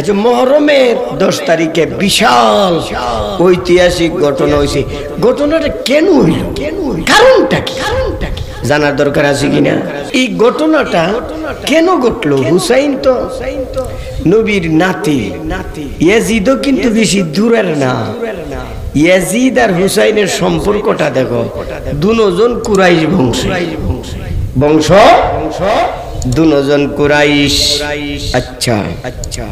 আচ্ছা মহরমের দশ তারিখে বিশাল ঐতিহাসিক ঘটনা হয়েছে ঘটনাটা কেন হইল? কারণটা কি? কারণটা জানার দরকার আছে কিনা? এই ঘটনাটা কেন ঘটলো? হুসাইন তো নবীর নাতি। ইয়াজিদও কিন্তু বেশি দূরের না। ইয়াজিদ আর হুসাইনের সম্পর্কটা দেখো, দুজন কুরাইশ বংশ। বংশ? দুজন কুরাইশ। আচ্ছা আচ্ছা।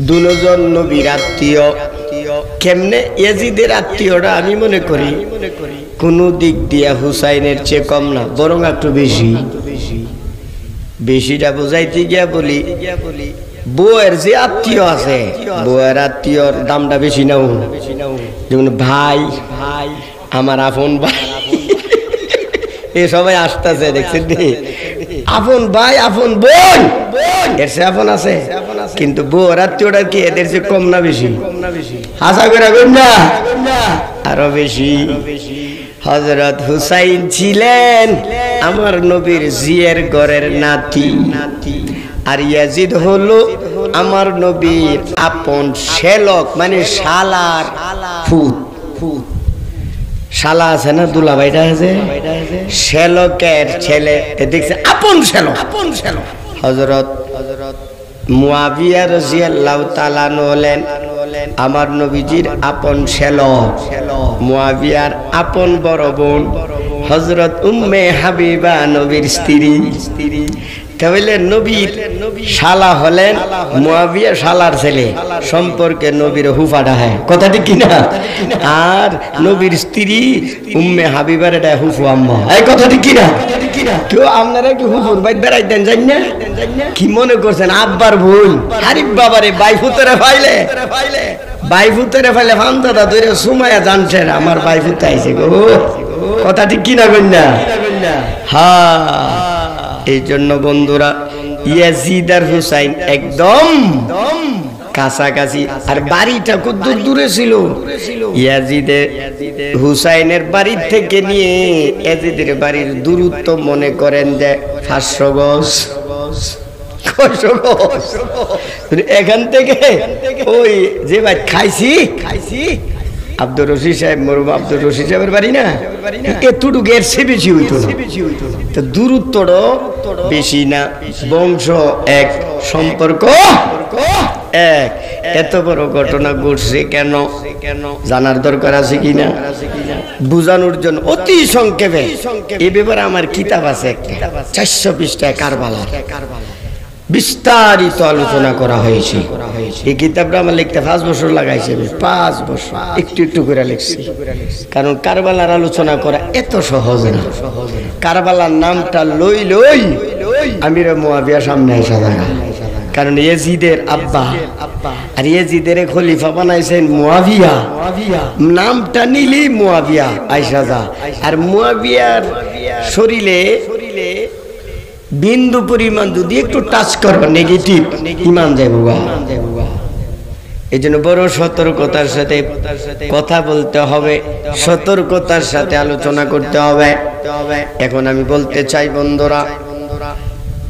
দুজন নবীর আত্মীয়। কেমনে ইয়াজিদের আত্মীয়রা আমি মনে করি, কোন দিক দিয়া হুসাইনের চেয়ে কম না, বরং একটু বেশি। বেশিটা বুঝাইতে গিয়া বলি, বউয়ের যে আত্মীয় আছে, বউয়ের আত্মীয়র দামটা বেশি নাও। যেমন ভাই ভাই আমার আপন ভাই। এ সবাই আসতেছে, দেখছেন আপন ভাই, আপন বোন। এর সে আপন আছে। কিন্তু বউর আত্মীয়টা কি এদের চেয়ে কম না বেশি? আশা করে না আরও বেশি। হজরত হুসাইন ছিলেন আমার নবীর জিয়ের গড়ের নাতি। আর ইয়াজিদ হলো আমার নবীর আপন শেলক মানে শালার ফুত ফুত শালা আছে না দুলা ভাইটা আছে? শেলকের ছেলে। এ দেখছে আপন শেলক। আপন শেলক। হজরত হজরত মুয়াবিয়া রাদিয়াল্লাহু তাআলা হলেন আমার নবীজির আপন শেলক মুয়াবিয়ার আপন বড় বোন হজরত উম্মে হাবিবা নবীর স্ত্রী। তাহলে নবীর শালা হলেন মুয়াবিয়া শালার ছেলে, সম্পর্কে নবীর হুফা ডাহে কথাটি কিনা? আর নবীর স্ত্রী উম্মে হাবিবার এটা হুফু আম্মা। এই কথাটি কিনা? কি মনে করছেন? আব্বার ভুল। বাবারে বাইফুতরে ফাইলে। বাইফুতরে ফাইলে ফান্তাটা ধরে সুমায়া জানছেন আমার বাইফুতে আইছে গো। কথাটি কিনা কন্যা হ্যাঁ এই জন্য বন্ধুরা ইয়াজিদ আর হুসাইন একদম কাছাকাছি। আর বাড়িটা খুব দূর দূরে ছিল। হুসাইনের বাড়ি থেকে নিয়ে ইয়াজিদের বাড়ির দূরত্ব মনে করেন যে পাঁচশো গজ। এখান থেকে ওই যে ভাই খাইছি খাইছি। আব্দুর রশিদ সাহেব মরুম আব্দুর রশিদ সাহেবের বাড়ি না? তো বেশি না, বংশ এক সম্পর্ক। এক। এত বড় ঘটনা ঘটছে কেন? জানার দরকার আছে কিনা? বুঝানোর জন্য অতি সংক্ষেপে। এ ব্যাপারে আমার কিতাব আছে চারশো পৃষ্ঠায় কারবালা বিস্তারিত আলোচনা করা হয়েছে। এই কিতাবটা আমার লিখতে পাঁচ বছর লাগাইছে আমি পাঁচ বছর। একটু একটু করে লিখছি। কারণ কারবালার আলোচনা করা এত সহজ না। কারবালার নামটা লই লই আমির মোয়াবিয়া সামনে আসা দেখা কারণ এজিদের আব্বা। আর এজিদের খলিফা বানাইছেন মুয়াবিয়া। নামটা নিলি মুয়াবিয়া আইসা যা। আর মুয়াবিয়ার শরীরে শরীরে বিন্দু পরিমাণ যদি একটু টাচ করো নেগেটিভ ইমান যাইব এই জন্য বড় সতর্কতার সাথে কথা বলতে হবে, সতর্কতার সাথে আলোচনা করতে হবে। এখন আমি বলতে চাই বন্ধুরা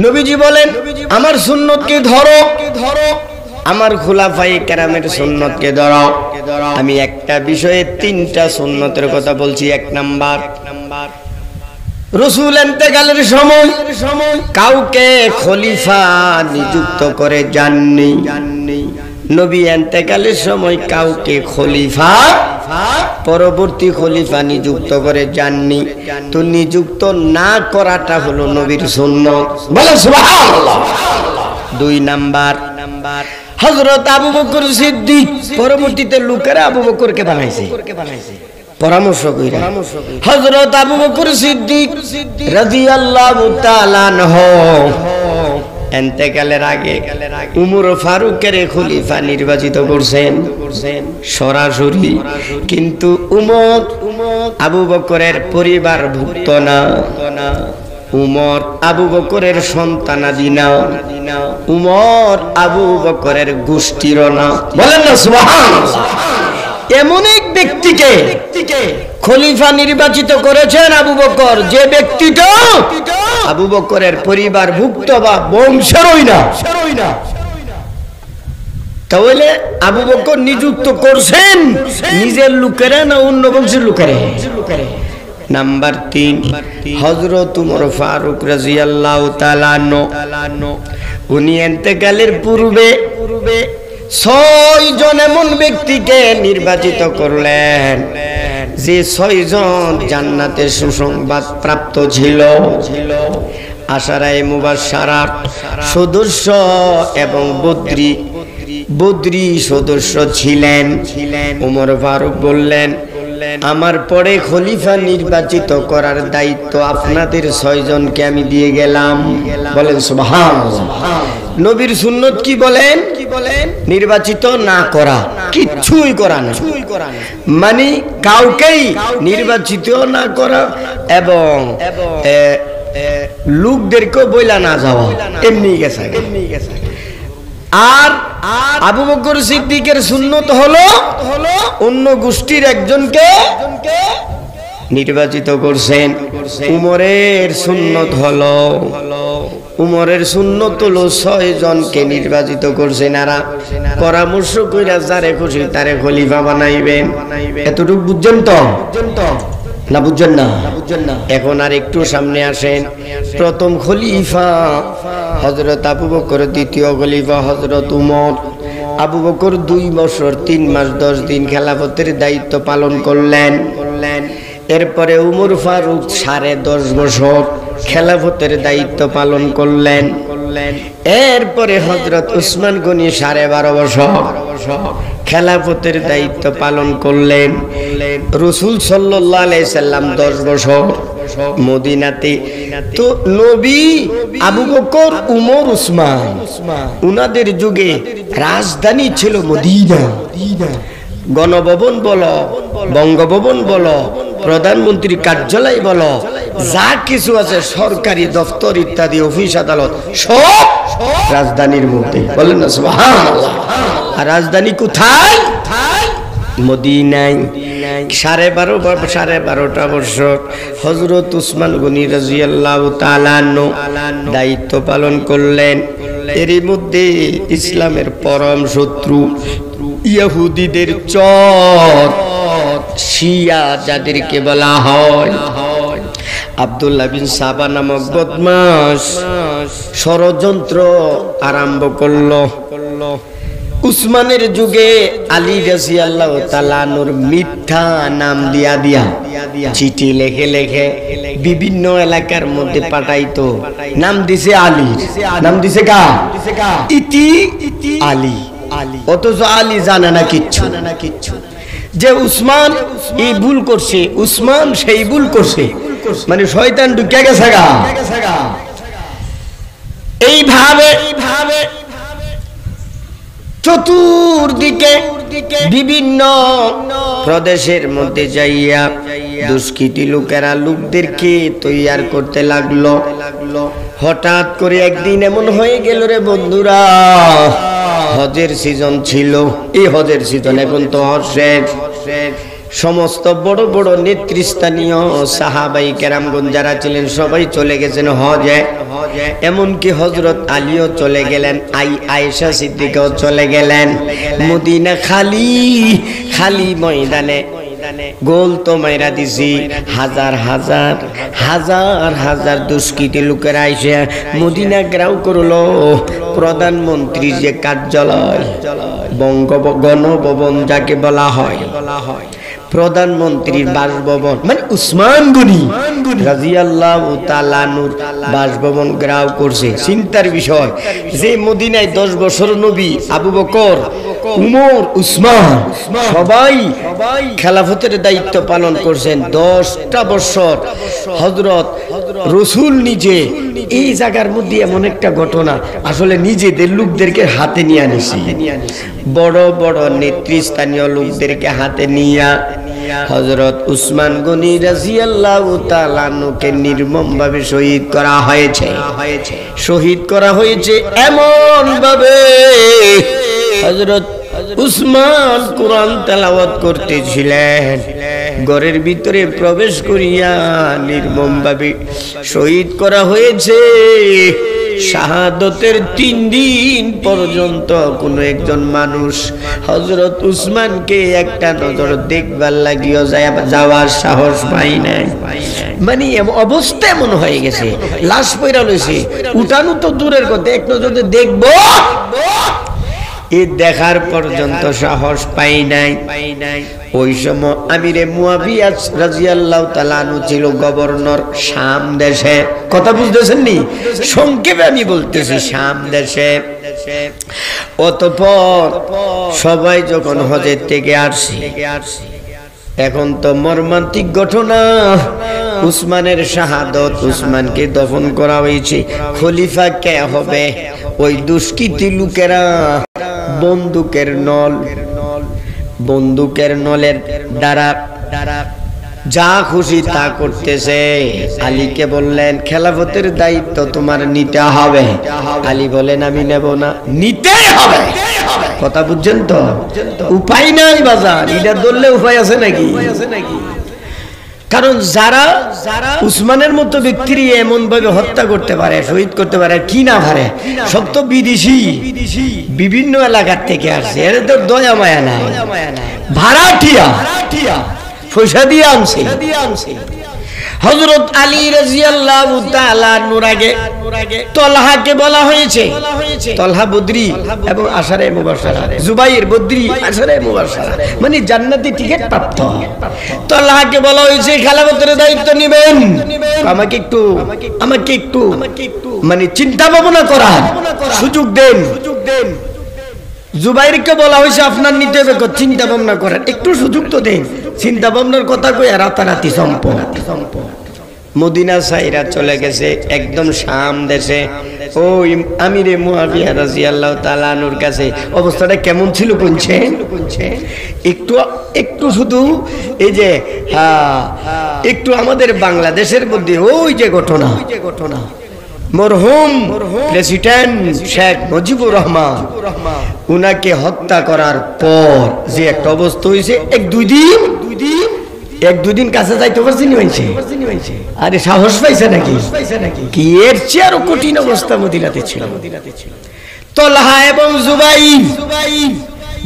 নবীজি বলেন, আমার সুন্নতকে ধরো ধরো আমার খোলাফাই কেরামের সুন্নতকে ধরো। আমি একটা বিষয়ে তিনটা সুন্নতের কথা বলছি, এক নাম্বার। রসুল এন্তেকালের সময় কাউকে খলিফা নিযুক্ত করে জাননি যাননি। নবী এন্তেকালের সময় কাউকে খলিফা, পরবর্তী খলিফা নিযুক্ত করে যাননি। তো নিযুক্ত না করাটা হলো নবীর সুবহানাল্লাহ। দুই নাম্বার নাম্বার, হযরত আবু বকর সিদ্দিক পরবর্তীতে লোকেরা আবু বকরকে বানাইছে। পরামর্শ কইরা। হযরত আবু বকর সিদ্দিক রাদিয়াল্লাহু তাআলা আনহু। এন্তেকালের আগে উমর ফারুকের খলিফা নির্বাচিত করছেন। সরাসরি। কিন্তু উমর আবু বকরের পরিবার ভুক্ত না। উমর আবু বকরের সন্তানাদি না। উমর আবু বকরের গোষ্ঠীর না। বলেন না এমন এক ব্যক্তিকে খলিফা নির্বাচিত করেছেন আবু বকর। যে ব্যক্তিটা আবু বকরের পরিবার ভুক্ত বা বংশেরই না। তাহলে আবু বকর নিযুক্ত করছেন নিজের লোকেরা না অন্য বংশের নাম্বার তিন হজরত উমর ফারুক রাজিয়াল্লাহ তালানো উনি এতেকালের পূর্বে পূর্বে ছয় জন এমন ব্যক্তিকে নির্বাচিত করলেন। যে ছয় জন জান্নাতের সুসংবাদ প্রাপ্ত ছিল, আশারায় মুবাসারা সদস্য এবং বদ্রী বদ্রী সদস্য ছিলেন। ছিলেন উমর ফারুক বললেন, আমার পরে খলিফা নির্বাচিত করার দায়িত্ব আপনাদের ছয়জনকে আমি দিয়ে গেলাম। বলেন সুবহান নবীর সুন্নত কি বলেন? কি বলেন নির্বাচিত না করা। কিচ্ছুই করা না। মানে কাউকেই নির্বাচিত না করা এবং লোকদেরকেও বইলা না যাওয়া। এমনি গেছে। এমনি গেছে আর আবু বকর সিদ্দিকের সুন্নত হলো হলো অন্য গোষ্ঠীর একজনকে নির্বাচিত করছেন। উমরের সুন্নত হলো উমরের সুন্নত হলো ছয় জনকে নির্বাচিত করছেন আরা পরামর্শ কইরা যারে খুশি তারে খলিফা বানাইবেন। এতটুকু বুঝছেন তো? না বুঝছেন না? এখন আর একটু সামনে আসেন। প্রথম খলিফা হজরত আবু বকর, দ্বিতীয় খলিফা হজরত উমর। আবু বকর দুই বছর, তিন মাস, দশ দিন খেলাফতের দায়িত্ব পালন করলেন করলেন। এরপরে উমর ফারুক সাড়ে দশ বছর। খেলাফতের দায়িত্ব পালন করলেন। এরপরে হজরত উসমান গনি সাড়ে বারো বছর খেলাফতের দায়িত্ব পালন করলেন। রসুল সাল্লাম দশ বছর মদিনাতে। তো নবী আবু বকর, উমর, উসমান উনাদের যুগে রাজধানী ছিল মদিনা। গণভবন বলো, বঙ্গভবন বলো প্রধানমন্ত্রী কার্যালয় বলো যা কিছু আছে, সরকারি দপ্তর ইত্যাদি, অফিস, আদালত, সব রাজধানীর মধ্যে। বলেন না আর রাজধানী কোথায়? সাড়ে বারো সাড়ে বারোটা বছর হজরত উসমান গনি রাজিয়াল্লাহ তালানো দায়িত্ব পালন করলেন। এরই মধ্যে ইসলামের পরম শত্রু ইয়াহুদিদের চর, শিয়া যাদেরকে বলা হয় আব্দুল্লাহ বিন সাবা নামক বদমাস ষড়যন্ত্র আরম্ভ করল। উসমানের যুগে আলী রাজি আল্লাহ তালানুর মিথ্যা নাম দিয়া দিয়া চিঠি লেখে লেখে বিভিন্ন এলাকার মধ্যে পাঠাইতো। নাম দিছে আলী। নাম দিছে কা? ইতি আলী আলী। অথচ আলী জানে না কিচ্ছু। যে উসমান এই ভুল করছে, উসমান সেই ভুল করছে। মানে শয়তান ঢুকে গেছে গা। এইভাবে এইভাবে চতুর্দিকে বিভিন্ন প্রদেশের মধ্যে যাইয়া দুষ্কৃতি লোকেরা লোকদেরকে তৈয়ার করতে লাগল। হঠাৎ করে একদিন এমন হয়ে গেল রে বন্ধুরা, হজের সিজন ছিল। এই হজের সিজন এখন তো হজ শেষ। সমস্ত বড় বড় নেতৃস্থানীয় সাহাবাই কেরামগঞ্জ যারা ছিলেন, সবাই চলে গেছেন হজে। এমনকি হজরত আলীও চলে গেলেন, আই আয়েশা সিদ্দিকাও চলে গেলেন। মদিনা খালি খালি ময়দানে, গোল তো মাইরা দিছি। হাজার হাজার হাজার হাজার দুষ্কৃতি লোকেরা আইসে মদিনা গ্রাউ করল। প্রধানমন্ত্রী যে কার্যালয় বঙ্গ গণভবন যাকে বলা হয় বলা হয়। প্রধানমন্ত্রীর বাসভবন। মানে উসমান গনি। রাজিয়াল্লাহ বাসভবন গ্রাহ করছে। চিন্তার বিষয়। যে মদিনায় দশ বছর নবী আবু বকর উমর উসমান সবাই খেলাফতের দায়িত্ব পালন করছেন। দশটা বছর হজরত রসুল নিজে। এই জায়গার মধ্যে এমন একটা ঘটনা। আসলে নিজেদের লোকদেরকে হাতে নিয়ে আনিছি। বড় বড় নেতৃস্থানীয় লোকদেরকে হাতে নিয়ে হজরত উসমান গনি রাজিয়াল্লাহকে তাআলাকে নির্মম ভাবে শহীদ করা হয়েছে। শহীদ করা হয়েছে এমন ভাবে হজরত উসমান কোরআন তেলাওয়াত করতেছিলেন। ঘরের ভিতরে প্রবেশ করিয়া নির্মম ভাবে শহীদ করা হয়েছে। শাহাদতের তিন দিন পর্যন্ত কোন একজন মানুষ হজরত উসমানকে একটা নজর দেখবার লাগিও যাওয়ার সাহস পাই নাই। মানে অবস্থা এমন হয়ে গেছে, লাশ পয়রা লইছে। উঠানো তো দূরের কথা, এক নজরে দেখব। দেখার পর্যন্ত সাহস পাই নাই। ওই সময় আমিরে মুয়াবিয়া রাজিয়াল্লাহু তাআলাহু ছিল গভর্নর শাম দেশে। কথা বুঝতেছেন নি সংক্ষেপে আমি বলতেছি, শাম দেশে। অতঃপর সবাই যখন হজের থেকে আসছি এখন তো মর্মান্তিক ঘটনা। উসমানের শাহাদত উসমানকে দফন করা হয়েছে। খলিফা কে হবে? ওই দুষ্কৃতি লোকেরা। বন্দুকের নল। বন্দুকের নলের দ্বারা দ্বারা যা খুশি তা করতেছে। আলীকে বললেন, খেলাফতের দায়িত্ব তোমার নিতে হবে। আলী বলেন আমি নেব না। নিতেই হবে। কথা বুঝছেন তো? উপায় নাই বাজার। এটা ধরলে উপায় আছে নাকি আছে নাকি? কারণ যারা যারা উসমানের মতো ব্যক্তির এমন ভাবে হত্যা করতে পারে শহীদ করতে পারে কি না পারে? সব তো বিদেশি। বিভিন্ন এলাকার থেকে আসছে। এর তো দয়া মায়া নাই। ভাড়াটিয়া। পয়সা দিয়ে আনছে। হজরত আলী রাজিয়াল্লাহু তাআলা নুরাগে তলহাকে বলা হয়েছে। তলহা বদ্রি এবং আশারে মুবাশশারা। জুবাইর বদ্রি, আশারে মুবাশশারা। মানে জান্নাতি টিকিট প্রাপ্ত। তলহাকে বলা হয়েছে, খেলাফতের দায়িত্ব নেবেন। আমাকে একটু আমাকে একটু মানে চিন্তা ভাবনা করার সুযোগ দেন সুযোগ দেন। জুবাইরকে বলা হয়েছে, আপনার নিতে হবে চিন্তা ভাবনা করার একটু সুযোগ তো দেন। চিন্তা ভাবনার কথা কই রাতারাতি সম্পদ। মদিনা সাইরা চলে গেছে, একদম শাম দেশে। ওই আমিরে মুয়াবিয়া রাদিয়াল্লাহু তাআলা আনুর কাছে। অবস্থাটা কেমন ছিল কোনছে একটু একটু শুধু এই যে হ্যাঁ একটু আমাদের বাংলাদেশের মধ্যে ওই যে ঘটনা ওই যে ঘটনা। মরহুম প্রেসিডেন্ট শেখ মুজিবুর রহমান। উনাকে হত্যা করার পর যে একটা অবস্থা হয়েছে এক দুই দিন দুই দিন। এক দুদিন কাছে যাইতে পারছি নি হয়েছে আরে সাহস পাইছে নাকি? কি এর চেয়ে আরও কঠিন অবস্থা মদিনাতে ছিল। তলহা এবং জুবাই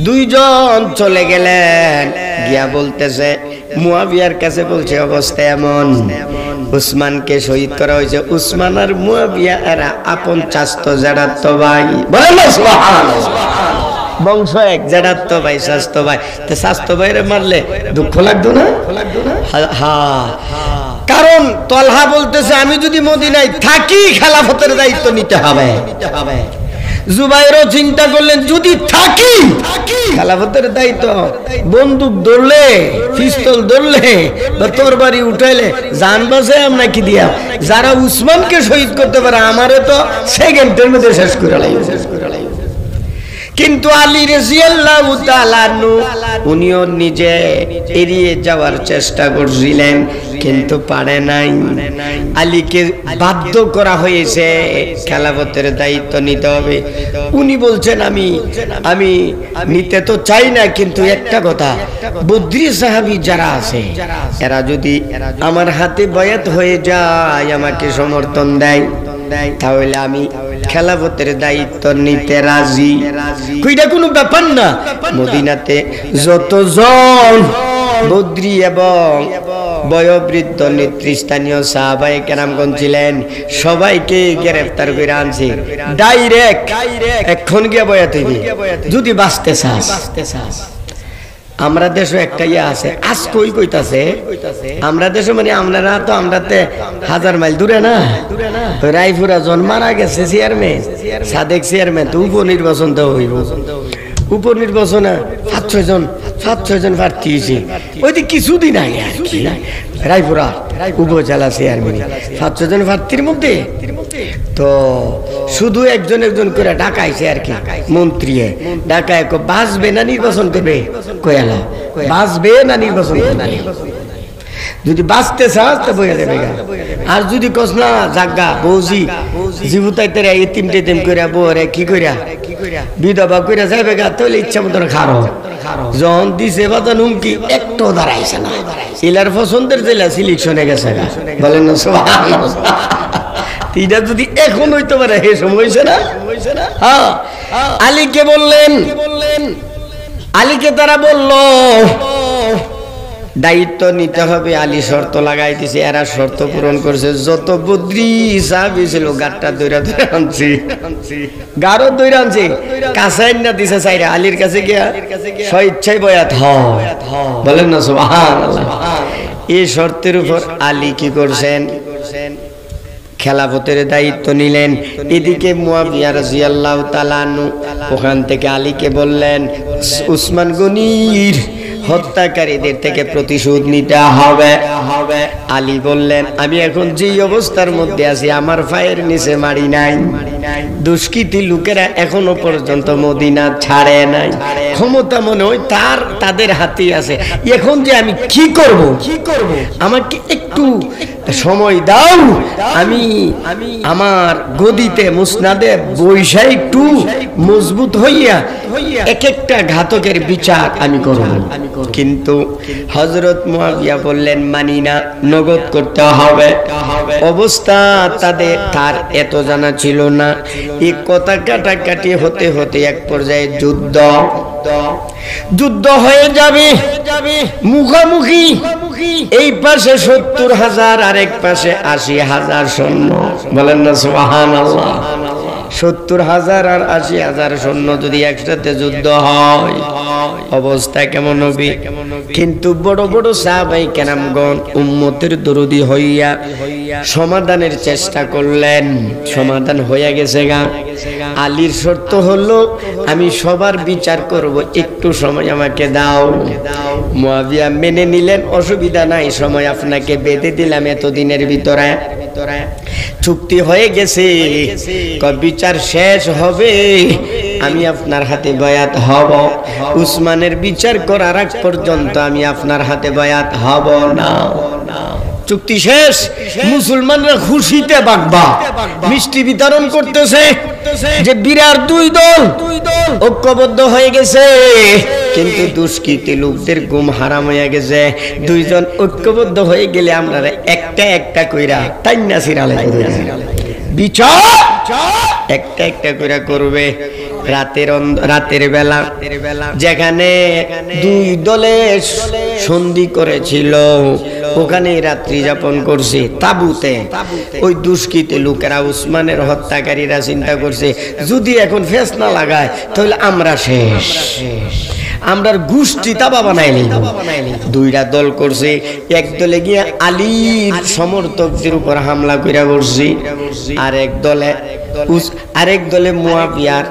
দুইজন চলে গেলেন। গিয়া বলতেছে মুয়াবিয়ার কাছে বলছে, অবস্থা এমন। উসমানকে শহীদ করা হয়েছে। উসমান আর মুয়াবিয়া, এরা আপন চাস্ত জাড়াত ভাই। বংশ এক ভাই, স্বাস্থ্য ভাই। তো স্বাস্থ্য ভাইরে মারলে দুঃখ লাগতো না? কারণ তলহা বলতেছে, আমি যদি মদিনায় থাকি, খেলাফতের দায়িত্ব নিতে হবে নিতে হবে। জুবাইরও চিন্তা করলেন যদি থাকি? খেলাফতের দায়িত্ব বন্দুক ধরলে পিস্তল ধরলে বা তোর বাড়ি উঠাইলে যান বাসে আমরা কি দিয়া? যারা উসমানকে শহীদ করতে পারে আমারে তো সেকেন্ডের মধ্যে শেষ করে শেষ করে কিন্তু আলী রাজিয়াল্লাহু তাআলা উনিও নিজে এড়িয়ে যাওয়ার চেষ্টা করছিলেন, কিন্তু পারে নাই। আলীকে বাধ্য করা হয়েছে, খেলাফতের দায়িত্ব নিতে হবে। উনি বলছেন, আমি আমি নিতে তো চাই না, কিন্তু একটা কথা, বদ্রি সাহাবি যারা আছে, এরা যদি আমার হাতে বয়াত হয়ে যায়, আমাকে সমর্থন দেয়। তাহলে আমি খেলাফতের দায়িত্ব নিতে রাজি। কইটা কোনো ব্যাপার না। মদিনাতে যতজন বদ্রি এবং বয়োবৃদ্ধ নেতৃস্থানীয় সাহাবাই কেরামগঞ্জ ছিলেন সবাইকে গ্রেফতার করে আনছে। ডাইরেক্ট এখন গিয়া বয়া যদি বাঁচতে চাস বাঁচতে চাস। আমরা দেশে একটা ইয়ে আছে। আজ কই কইতাছে? আমরা দেশে মানে আমরা তো আমরাতে হাজার মাইল দূরে না। রায়পুরা জন মারা গেছে চেয়ারম্যান সাদেক চেয়ারম্যান তো উপনির্বাচন তো হইব। উপর নির্বাচনে সাত ছয় জন সাত ছয় জন প্রার্থী হয়েছে। ওই যে কিছুদিন আগে আর কি, রায়পুরা উপজেলা চেয়ারম্যান সাত ছয় জন প্রার্থীর মধ্যে। তো শুধু একজন একজন করে ডাকাইছে আর কি মন্ত্রী ডাকায় বাঁচবে না নির্বাচন করবে কয়ালা বাঁচবে না নির্বাচন করবে। যদি বাঁচতে চাস, তো বইয়া দেবে আর যদি কস না, জাগা, বৌজি জীবতাই তেরা এতিম টেতিম কইরা বরে কি কইরা। বিধবা কইরা যাইবে গা তাহলে ইচ্ছা মতন খারো। যখন দিছে বাদন হুমকি একটু দাঁড়াইছে না। ইলার পছন্দের জেলা সিলেকশনে গেছে বলেন না। এটা যদি এখন হইতে পারে হে সময় না? হ্যাঁ। আলীকে বললেন, আলীকে তারা বলল দায়িত্ব নিতে হবে, আলী শর্ত লাগাই দিছে, এরা শর্ত পূরণ করছে। যত বুদ্রি চাবি ছিল গাটটা দৈরা ধরে আনছি। গারো দৈরা আনছি। কাছে না দিছে চাইরা, আলীর কাছে গিয়া স্বইচ্ছাই বয়াত বলেন না, সুবহানাল্লাহ। এই শর্তের উপর আলী কি করছেন? খেলাফতের দায়িত্ব নিলেন। এদিকে ওখান থেকে আলীকে বললেন, উসমান গনির হত্যাকারীদের থেকে প্রতিশোধ নিতে হবে। হবে আলী বললেন আমি এখন যেই অবস্থার মধ্যে আছি আমার পায়ের নিচে মারি নাই। দুষ্কৃতী লোকেরা এখনও পর্যন্ত মদিনা ছাড়ে নাই। ক্ষমতা মনে হয় তার তাদের হাতেই আছে। এখন যে আমি কি করব? কি করব? আমাকে একটু সময় দাও। আমি আমি আমার গদিতে মুসনাদে বৈশা একটু মজবুত হইয়া এক একটা ঘাতকের বিচার আমি করব। কিন্তু হজরত মুয়াবিয়া বললেন, মানি না, নগদ করতে হবে। অবস্থা তাদের, তার এত জানা ছিল না। এই কথা কাটা কাটাকাটি হতে হতে এক পর্যায়ে যুদ্ধ যুদ্ধ হয়ে যাবে। মুখামুখি এই পাশে সত্তর হাজার আরেক পাশে আশি হাজার সৈন্য। বলেন না সোহান সত্তর হাজার আর আশি হাজার সৈন্য যদি একসাথে যুদ্ধ হয়, অবস্থা কেমন হবে? কিন্তু বড় বড় সাহাবাই কেনামগণ উম্মতের দরদি হইয়া সমাধানের চেষ্টা করলেন। সমাধান হয়ে গেছে গা। আলীর শর্ত হলো, আমি সবার বিচার করব, একটু সময় আমাকে দাও। মুয়াবিয়া মেনে নিলেন, অসুবিধা নাই, সময় আপনাকে বেঁধে দিলাম এতদিনের ভিতরে। চুক্তি হয়ে গেছে। বিচার শেষ হবে। আমি আপনার হাতে বয়াত হব। উসমানের বিচার করার আগ পর্যন্ত আমি আপনার হাতে বয়াত হব না। চুক্তি শেষ। মুসলমানরা খুশিতে বাগবা। মিষ্টি বিতরণ করতেছে যে বিরাট দুই দল ঐক্যবদ্ধ হয়ে গেছে। কিন্তু দুষ্কৃতি লোকদের গুম হারাম হয়ে গেছে। দুইজন ঐক্যবদ্ধ হয়ে গেলে আমরা একটা একটা কইরা তাই না সিরালে বিচার একটা একটা করে করবে। রাতের রাতের বেলা যেখানে দুই দলে সন্ধি করেছিল ওখানে রাত্রি যাপন করছে, তাবুতে। ওই দুষ্কৃতি লোকেরা উসমানের হত্যাকারীরা চিন্তা করছে, যদি এখন ফেস না লাগায়, তাহলে আমরা শেষ। আমরার গোষ্ঠী তাবা বানাইলি দুইটা দল করছে, এক দলে গিয়ে আলীর সমর্থকদের উপর হামলা কইরা করছি আর এক দলে আরেক দলে মুয়াবিয়ার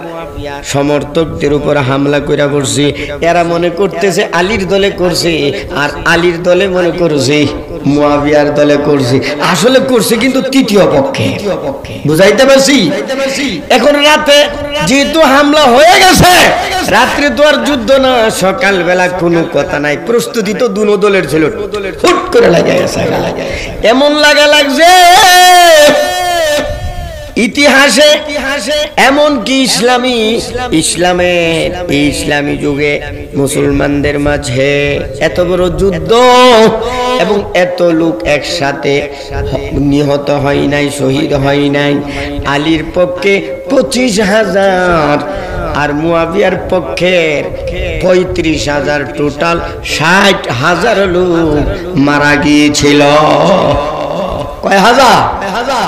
সমর্থকদের উপর হামলা কইরা করছি। এরা মনে করতেছে আলীর দলে করছে, আর আলীর দলে মনে করছে মুয়াবিয়ার দলে করছে। আসলে করছে কিন্তু তৃতীয় পক্ষে। বুঝাইতে পারছি? এখন রাতে যেহেতু হামলা হয়ে গেছে, রাত্রে তো আর যুদ্ধ না সকাল বেলা কোনো কথা নাই। প্রস্তুতি তো দুনো দলের ছিল। হুট করে লাগা গেছে। এমন লাগা লাগছে ইতিহাসে এমন কি ইসলামী? ইসলামের এই ইসলামী। যুগে মুসলমানদের মাঝে এত বড় যুদ্ধ এবং এত লোক একসাথে নিহত হয় নাই শহীদ হয় নাই। আলীর পক্ষে পঁচিশ হাজার আর মুয়াবিয়ার পক্ষের পঁয়ত্রিশ হাজার টোটাল ষাট হাজার লোক মারা গিয়েছিল। কয় হাজার?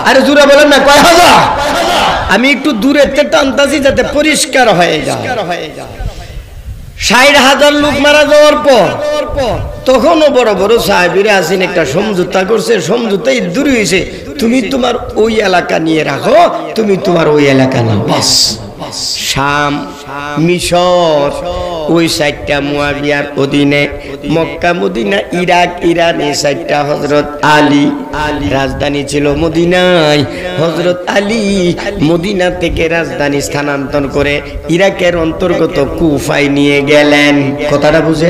আরে জুড়ে বলেন না কয় হাজার? আমি একটু দূরে টানতাছি যাতে পরিষ্কার হয়ে যায়। ষাট হাজার লোক মারা যাওয়ার পর তখনও বড় বড় সাহেবিরা আছেন একটা সমঝোতা করছে সমঝোতাই দূর হয়েছে। তুমি তোমার ওই এলাকা নিয়ে রাখো তুমি তোমার ওই এলাকা নাও। বাস। শাম মিশর। ওই সাইডটা মুয়াবিয়ার অধীনে মক্কা, মদিনা, ইরাক, ইরান, এই সাইডটা হজরত আলী রাজধানী ছিল মদিনায়। হজরত আলী মদিনা থেকে রাজধানী স্থানান্তর করে ইরাকের অন্তর্গত নিয়ে গেলেন। কথাটা বুঝে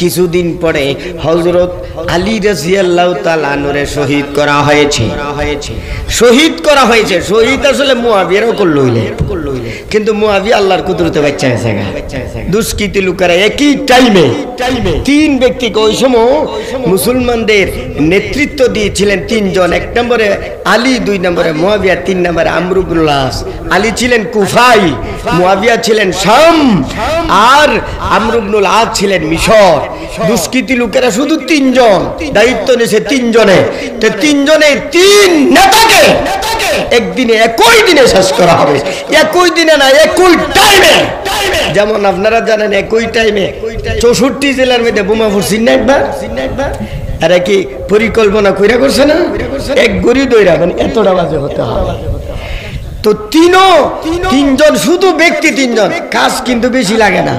কিছুদিন পরে হজরত আলী রাজিয়াল্লাহ তালানুরে শহীদ করা হয়েছে। শহীদ করা হয়েছে। শহীদ আসলে মুয়াবিয়ারও করল কিন্তু মুয়াবিয়া আল্লাহর কুদরতে বাচ্চা গা। দুষ্কৃতি লুকারা একই টাইমে তিন ব্যক্তিকে ওই সময় মুসলমানদের নেতৃত্ব দিয়েছিলেন তিনজন। এক নম্বরে আলী দুই নম্বরে মুয়াবিয়া তিন নম্বরে আমরুবুল্লাহ আলী ছিলেন কুফাই মুয়াবিয়া ছিলেন শাম আর আমরুবনুল আজ ছিলেন মিশর। দুষ্কৃতি লোকেরা শুধু তিনজন দায়িত্ব নিয়েছে তিনজনে। তো তিনজনে তিন নেতাকে একদিনে একই দিনে শেষ করা হবে। একই দিনে না একই টাইমে যেমন আপনারা জানেন একই টাইমে চৌষট্টি জেলার মধ্যে বোমা ফুটছি না আরে কি পরিকল্পনা কইরা করছে না? এক গড়ি দইরা মানে এতটা বাজে হতে হবে তো তিনও, তিনজন, শুধু ব্যক্তি তিনজন, কাজ কিন্তু বেশি লাগে না।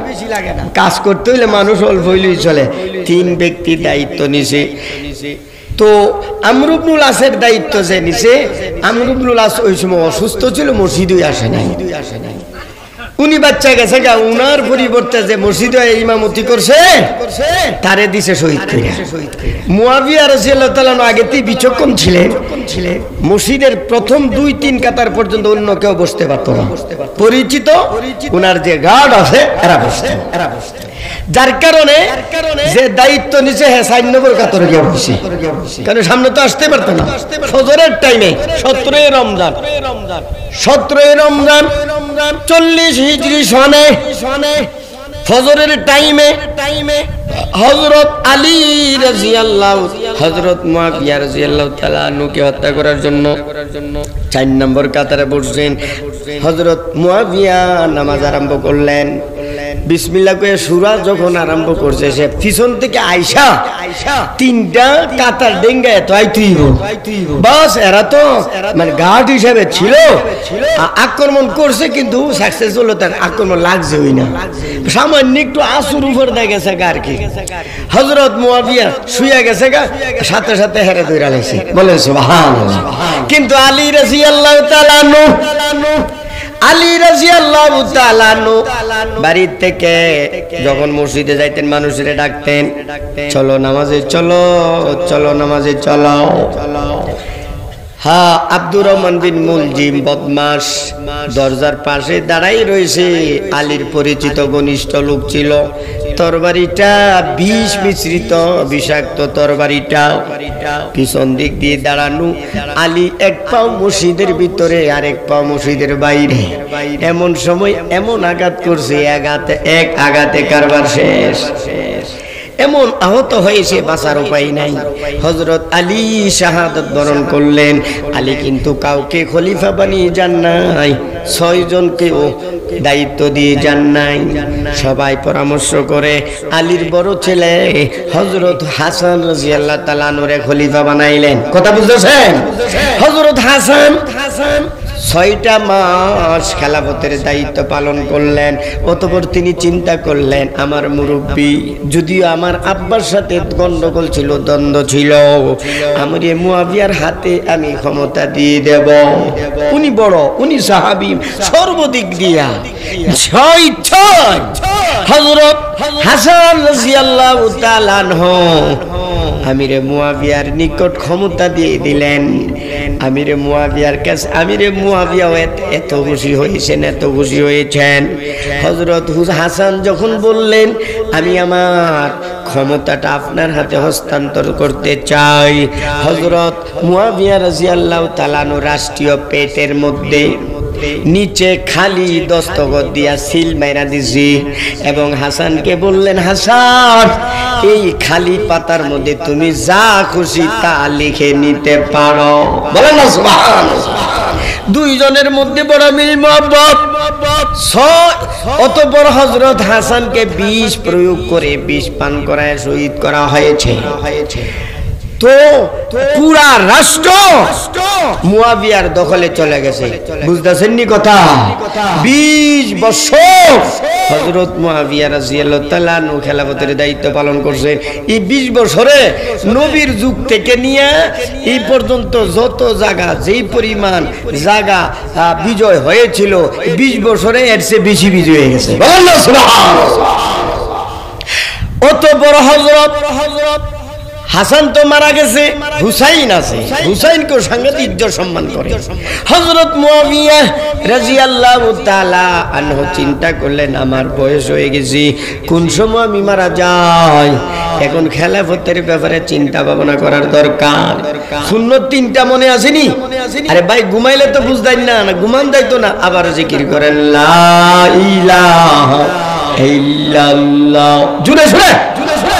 কাজ করতে হইলে মানুষ অল্প হইলেই চলে। তিন ব্যক্তি দায়িত্ব নিছে। তো আমরুবনুল আসের দায়িত্ব যে নিছে, আমরুবনুল আস ওই সময় অসুস্থ ছিল, মসজিদই আসে নাই। উনি বাচ্চা গেছে গা উনার পরিবর্তে যে মসজিদে ইমামতি করছে তারে দিছে শহীদ করে মুয়াবিয়া রাদিয়াল্লাহু তাআলা আগেতেই বিচক্ষণ ছিলেন। মসজিদের প্রথম দুই তিন কাতার পর্যন্ত অন্য কেউ বসতে পারতো না। পরিচিত। উনার যে গার্ড আছে এরা বসতো। এরা বসতো। যার কারণে যে দায়িত্ব নিচে হ্যাঁ সাইন নম্বর কাতরে গিয়ে বসে। কারণ সামনে তো আসতে পারতো না। ফজরের টাইমে সতেরোই রমজান। সতেরোই রমজান। চল্লিশ হিজড়ি সনে। সনে। ফজরের টাইমে টাইমে হজরত আলী রাজিয়াল্লাহ হজরত মুয়াবিয়া রাজিয়াল্লাহ তাআলা হত্যা করার জন্য চার নম্বর কাতারে বসছেন। হজরত মুয়াবিয়া নামাজ আরম্ভ করলেন। বিসমিল্লা করে সুরা যখন আরম্ভ করছে, সে পিছন থেকে আইসা তিনটা কাতার ডেঙ্গা এত আইতুই বাস, এরা তো মানে গার্ড হিসেবে ছিল। আক্রমণ করছে কিন্তু সাকসেস হলো তার আক্রমণ লাগছে ওই না। সামান্য একটু আসুর উপর দিয়ে গেছে গা কি। হজরত মুয়াবিয়া শুয়ে গেছে গা, সাথে সাথে হেরে লাগছে বলেন সুবহানাল্লাহ। কিন্তু আলী রাদিয়াল্লাহু তাআলা নু আলী রাজিয়াল্লাহু তাআলা বাড়ির বাড়ি থেকে যখন মসজিদে যাইতেন, মানুষের ডাকতেন, চলো নামাজে চলো চলো নামাজে চলো। হ্যাঁ আব্দুর রহমান বিন মুলজিম বদমাস। দরজার পাশে দাঁড়াই রয়েছে। আলীর পরিচিত ঘনিষ্ঠ লোক ছিল। তরবারিটা বিষ মিশ্রিত, বিষাক্ত তরবারিটা। পিছন দিক দিয়ে দাঁড়ানো আলী এক পাও মসজিদের ভিতরে আর এক পাও মসজিদের বাইরে। এমন সময় এমন আঘাত করছে এক আঘাতে কারবার শেষ। এমন আহত হয়েছে, বাঁচার উপায় নাই। হজরত আলী শাহাদত বরণ করলেন। আলী কিন্তু কাউকে খলিফা বানিয়ে যান নাই, ছয় জনকেও দায়িত্ব দিয়ে যান নাই। সবাই পরামর্শ করে আলীর বড় ছেলে হজরত হাসান রাজিয়াল্লাহ তালানুরে খলিফা বানাইলেন। কথা বুঝতেছেন? হজরত হাসান হাসান ছয়টা মাস খেলাফতের দায়িত্ব পালন করলেন, অতপর তিনি চিন্তা করলেন, আমার মুরব্বী, যদিও আমার আব্বার সাথে গন্ডগোল ছিল, দ্বন্দ্ব ছিল, আমার এ মুয়াবিয়ার হাতে আমি ক্ষমতা দিয়ে দেব। উনি বড়, উনি সাহাবি, সর্বদিক দিয়া ছয় ছয়, হযরত হাসান রাদিয়াল্লাহু তাআলা আনহু। আমিরে মুয়াবিয়ার নিকট ক্ষমতা দিয়ে দিলেন। আমিরে মুয়াবিয়ার কাছে আমিরে মুয়াবিয়াও এত খুশি হয়েছেন, এত খুশি হয়েছেন। হজরত হাসান যখন বললেন, আমি আমার ক্ষমতাটা আপনার হাতে হস্তান্তর করতে চাই। হজরত মুয়াবিয়া রাজিয়াল্লাহ তালানো রাষ্ট্রীয় পেটের মধ্যে নিচে খালি দস্তখত দিয়া সিল মাইরা দিছি। এবং হাসানকে বললেন, হাসান, এই খালি পাতার মধ্যে তুমি যা খুশি তা লিখে নিতে পারো। বলেন না দুইজনের মধ্যে বড় মিল মহব্বত। অতঃপর হজরত হাসানকে বিষ প্রয়োগ করে বিষ পান করায় শহীদ করা হয়েছে হয়েছে। তো পুরা রাষ্ট্র মুয়াবিয়ার দখলে চলে গেছে। বুঝতেছেন নি কথা? বিশ বছর হজরত মুয়াবিয়া খেলাফতের দায়িত্ব পালন করছেন এই বিশ বছরে নবীর যুগ থেকে নিয়ে এই পর্যন্ত যত জায়গা যেই পরিমাণ জায়গা বিজয় হয়েছিল বিশ বছরে এর চেয়ে বেশি বিজয় হয়ে গেছে। অত বড় হজরত হজরত হাসান তো মারা গেছে, হুসাইন আছে। হুসাইনকে সাংঘাতিক ইজ্জত সম্মান করে। হজরত মুয়াবিয়া রাদিয়াল্লাহু তাআলা আনহু চিন্তা করলেন, আমার বয়স হয়ে গেছি, কোন সময় আমি মারা যাই? এখন খেলাফতের ব্যাপারে চিন্তা ভাবনা করার দরকার। শূন্য তিনটা মনে আসেনি? আরে ভাই, ঘুমাইলে তো বুঝতেন না না ঘুমান যাইতো না। আবার জিকির করেন, লা জুড়ে শুনে জুড়ে শুনে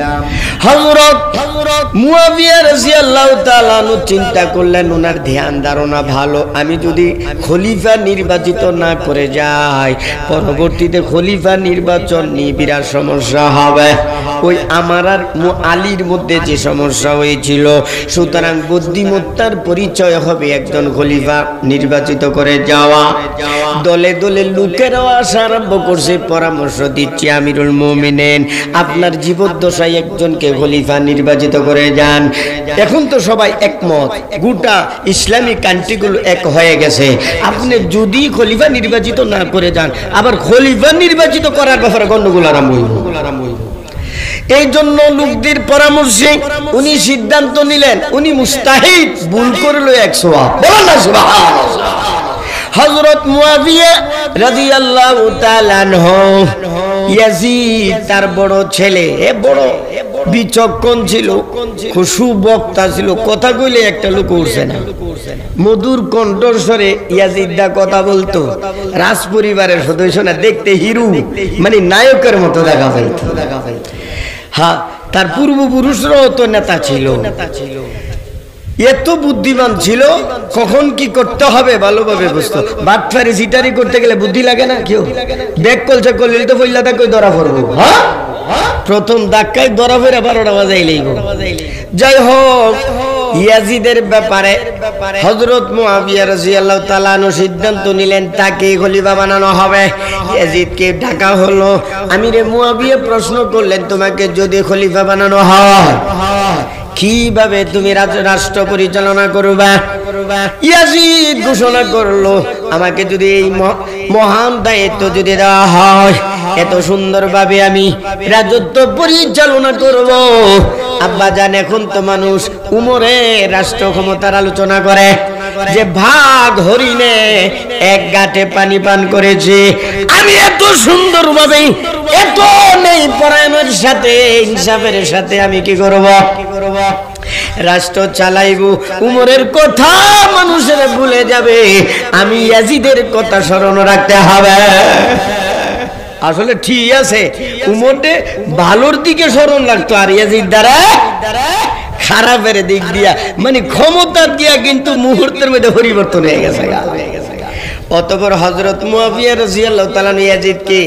হযরত মুয়াবিয়া রাদিয়াল্লাহু তাআলা চিন্তা করলেন ওনার ধ্যান ধারণা ভালো। আমি যদি খলিফা নির্বাচিত না করে যাই, পরবর্তীতে খলিফা নির্বাচন নিয়ে বিরাট সমস্যা হবে। ওই আমার আর আলীর মধ্যে যে সমস্যা হয়েছিল, সুতরাং বুদ্ধিমত্তার পরিচয় হবে একজন খলিফা নির্বাচিত করে যাওয়া। দলে দলে লোকেরাও আসা আরম্ভ করছে, পরামর্শ দিচ্ছি, আমিরুল মুমিনেন। আপনার জীবদ্দশায় একজনকে খলিফা নির্বাচিত করে যান। এখন তো সবাই একমত, গোটা ইসলামিক কান্ট্রিগুলো এক হয়ে গেছে। আপনি যদি খলিফা নির্বাচিত না করে যান, আবার খলিফা নির্বাচিত করার ব্যাপারে গন্ডগোল আরম্ভ হইব। এই জন্য লোকদের পরামর্শে উনি সিদ্ধান্ত নিলেন, উনি মুস্তাহিদ, ভুল করল না, সুবহানাল্লাহ। হযরত মুয়াবিয়া রাদিয়াল্লাহু তাআলা আনহু। তার বড় ছেলে, এ বড় বিচক্ষণ ছিল, খুশু বক্তা ছিল, কথা কইলে একটা লোক উঠছে না। মধুর কণ্ঠস্বরে ইয়াজিদা কথা বলতো রাজ পরিবারের সদস্য না, দেখতে হিরু মানে নায়কের মতো দেখা যাইতো হ্যাঁ তার পূর্বপুরুষরাও তো নেতা ছিল। এত বুদ্ধিমান ছিল, কখন কি করতে হবে ভালোভাবে বুঝতো। বাটফারি সিটারি করতে গেলে বুদ্ধি লাগে না কেউ? ব্যাগ কলছে করলে তো বললা তাকে ধরা পড়ব। হ্যাঁ? প্রথম ধাক্কায় ধরা ফেরা বারোটা বাজাই লইব। যাই হোক, ইয়াজিদের ব্যাপারে হযরত মুয়াবিয়া রাদিয়াল্লাহু তাআলা সিদ্ধান্ত নিলেন, তাকে খলিফা বানানো হবে। ইয়াজিদকে ডাকা হলো। আমিরে মুয়াবিয়া প্রশ্ন করলেন, তোমাকে যদি খলিফা বানানো হয় কীভাবে তুমি রাষ্ট্র পরিচালনা করবা? ইয়াজিদ ঘোষণা করল, আমাকে যদি এই মহান দায়িত্ব যদি দেওয়া হয়, এত সুন্দরভাবে আমি রাজত্ব পরিচালনা করব। আব্বা জান এখন তো মানুষ উমরে রাষ্ট্র ক্ষমতার আলোচনা করে, যে ভাগ হরিণে এক গাঁটে পানি পান করেছে। আমি এত সুন্দর সুন্দরভাবে এত নেই পরায়ণের সাথে ইনসাফের সাথে আমি কি করব? কি করব? রাষ্ট্র চালাইব উমরের কথা মানুষের ভুলে যাবে আমি ইয়াজিদের কথা স্মরণ রাখতে হবে। আসলে ঠিক আছে উমরটে ভালোর দিকে স্মরণ রাখতো আর ইয়াজিদ দ্বারা খারাপের দিক দিয়া মানে ক্ষমতা দিয়া কিন্তু মুহূর্তের মধ্যে পরিবর্তন হয়ে গেছে। অতপর হজরত মুয়াবিয়া রাদিয়াল্লাহু তাআলা ইয়াজিদকে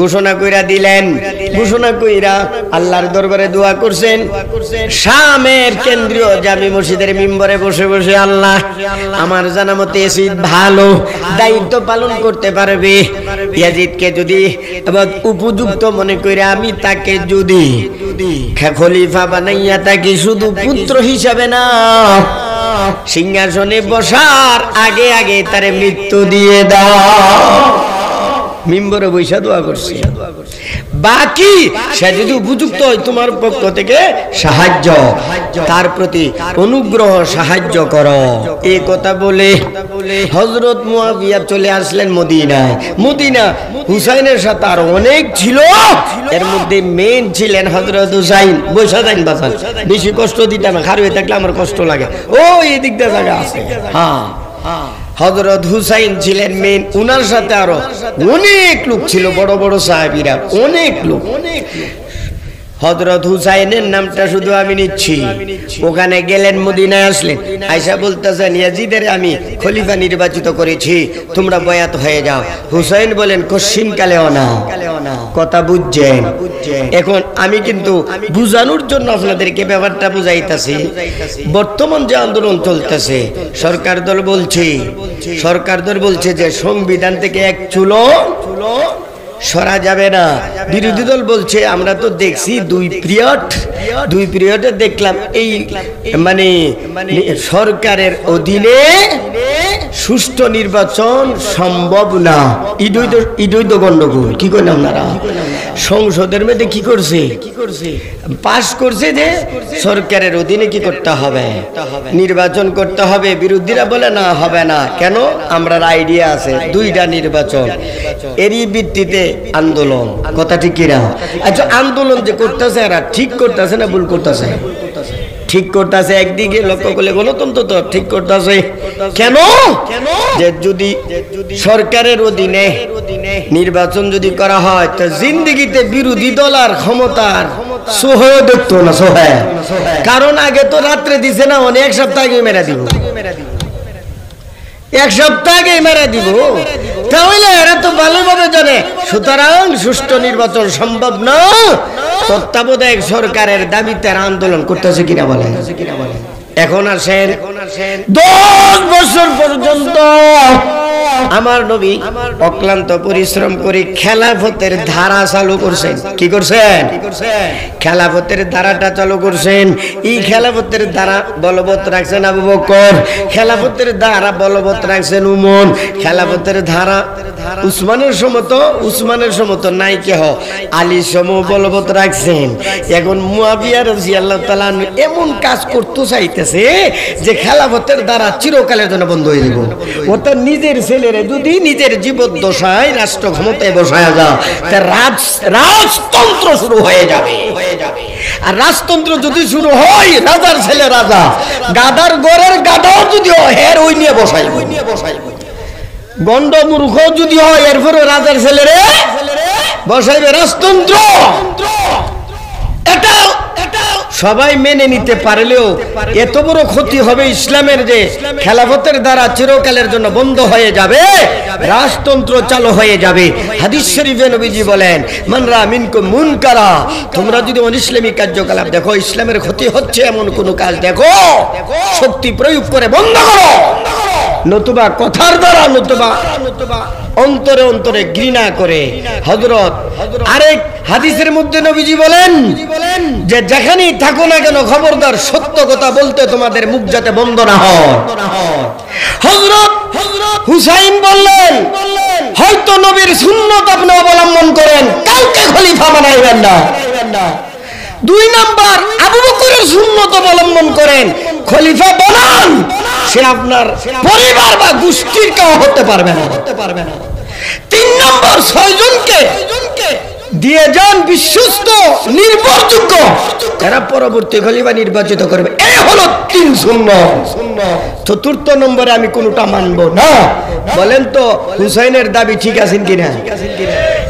ঘোষণা কইরা দিলেন। ঘোষণা কইরা আল্লাহর দরবারে দোয়া করছেন। শামের কেন্দ্রীয় জামি মসজিদের মিম্বরে বসে বসে আল্লাহ, আমার জানা মতে ইয়াজিদ ভালো দায়িত্ব পালন করতে পারবে। ইয়াজিদকে যদি উপযুক্ত মনে কইরা আমি তাকে যদি খলিফা বানাইয়া তাকে শুধু পুত্র হিসাবে না সিংহাসনে বসার আগে আগে তারে মৃত্যু দিয়ে দাও। মিম্বরে বৈশা দোয়া করছি। বাকি সে যদি উপযুক্ত হয় তোমার পক্ষ থেকে সাহায্য, তার প্রতি অনুগ্রহ সাহায্য করো। এই কথা বলে হজরত মুয়াবিয়া চলে আসলেন মদিনায়। মদিনা হুসাইনের সাথে আর অনেক ছিল। এর মধ্যে মেন ছিলেন হজরত হুসাইন। বৈশা যাইন বাসান বেশি কষ্ট দিতাম খার হয়ে থাকলে আমার কষ্ট লাগে। ও এই দিকটা জায়গা আছে। হ্যাঁ হ্যাঁ। হজরত হুসাইন ছিলেন মেন উনার সাথে আরও অনেক লোক ছিল, বড় বড় সাহাবিরা, অনেক লোক। অনেক হজরত হুসাইনের নামটা শুধু আমি নিচ্ছি। ওখানে গেলেন, মদিনায় আসলেন। আয়সা বলতেছেন, ইয়াজিদের আমি খলিফা নির্বাচিত করেছি, তোমরা বয়াত হয়ে যাও। হুসাইন বলেন কশিন কালেও না কথা বুঝছেন? এখন আমি কিন্তু বুঝানোর জন্য আপনাদেরকে ব্যাপারটা বুঝাইতেছি। বর্তমান যে আন্দোলন চলতেছে, সরকার দল বলছে, সরকার দল বলছে যে সংবিধান থেকে এক চুলো চুলো সরা যাবে না। বিরোধী দল বলছে, আমরা তো দেখছি দুই পিরিয়ড, দুই পিরিয়ডে দেখলাম এই মানে সরকারের অধীনে সুষ্ঠু নির্বাচন সম্ভব না। ইডই তো ইডই তো গন্ডগোল, কি করেন আপনারা? সংসদের মধ্যে কি করছে কি করছে? পাশ করছে যে সরকারের অধীনে কি করতে হবে? নির্বাচন করতে হবে। বিরোধীরা বলে, না, হবে না। কেন? আমরা আইডিয়া আছে, দুইটা নির্বাচন। এরই ভিত্তিতে আন্দোলন। কথা ঠিক কিনা? আচ্ছা আন্দোলন যে করতেছে, এরা ঠিক করতেছে না ভুল করতেছে? ঠিক করতেছে একদিকে লক্ষ্য করলে গণতন্ত্র তো ঠিক করতেছে। কেন? যে যদি সরকারের অধীনে নির্বাচন যদি করা হয় তো জিন্দিগিতে বিরোধী দল আর ক্ষমতার সোহয় দেখতো না সোহায়। কারণ আগে তো রাত্রে দিছে না অনেক সপ্তাহ আগে মেরা দিব। এক সপ্তাহ আগে মেরা দিব। তাহলে এরা তো ভালোভাবে জানে। সুতরাং সুষ্ঠু নির্বাচন সম্ভব না। তত্ত্বাবধায়ক সরকারের দাবিতে আন্দোলন করতেছে কিনা বলে? এখন আসেন। দশ বছর পর্যন্ত আমার নবী অক্লান্ত পরিশ্রম করে খেলাফতের ধারা চালু করছেন। কি করছেন? খেলাফতের ধারাটা চালু করছেন। এই খেলাফতের ধারা বলবৎ রাখছেন আবু বকর। খেলাফতের ধারা বলবৎ রাখছেন উমন খেলাফতের ধারা উসমানের সমত উসমানের সমত নাই কেহ। আলী সম বলবৎ রাখছেন। এখন মুয়াবিয়া রাজি আল্লাহ তালা এমন কাজ করতে চাইতেছে যে খেলাফতের দ্বারা চিরকালের জন্য বন্ধ হয়ে যাব। অর্থাৎ নিজের ছেলের যদি নিজের জীবদ্দশায় রাষ্ট্র ক্ষমতায় বসায় যা তা রাজ, রাজতন্ত্র শুরু হয়ে যাবে। আর রাজতন্ত্র যদি শুরু হয়, রাজার ছেলে রাজা, গাদার গড়ের গাদাও যদি হের ওই নিয়ে বসাই ওই নিয়ে বসাই গন্ড মূর্খ যদি হয় এরপরে রাজার ছেলেরে বসাইবে রাজতন্ত্র। এটা সবাই মেনে নিতে পারলেও এত বড় ক্ষতি হবে ইসলামের যে খেলাফতের দ্বারা চিরকালের জন্য বন্ধ হয়ে যাবে। রাজতন্ত্র চালু হয়ে যাবে। হাদিস শরীফে নবীজি বলেন মানরা মিনকু মুনকারা। তোমরা যদি অনিসলামী কার্যকলাপ দেখো ইসলামের ক্ষতি হচ্ছে এমন কোন কাজ দেখো। শক্তি প্রয়োগ করে। বন্ধ করো। নতুবা কথার দ্বারা নতুবা, অন্তরে অন্তরে ঘৃণা করে। হজরত আরেক হাদিসের মধ্যে নবীজি বলেন যে, যেখানেই থাকো না কেন, খবরদার সত্য কথা বলতে তোমাদের মুখ যাতে বন্ধ না হজরত হুসাইন বললেন, হয়তো নবীর সুন্নত আপনি অবলম্বন করেন, কাউকে খলিফা বানাইবেন না। দুই নাম্বার, আবু বকরের সুন্নত অবলম্বন করেন খলিফা বলান সে আপনার পরিবার বা গোষ্ঠীর কেউ হতে পারবে না। হতে পারবে না। তিন নম্বর ছয়জনকে দিয়ে যান বিশ্বস্ত, নির্ভরযোগ্য। এরা পরবর্তী খলিফা নির্বাচিত করবে এই হলো তিন শূন্য চতুর্থ নম্বরে আমি কোনটা মানব না। বলেন তো, হুসাইনের দাবি ঠিক আছেন কিনা?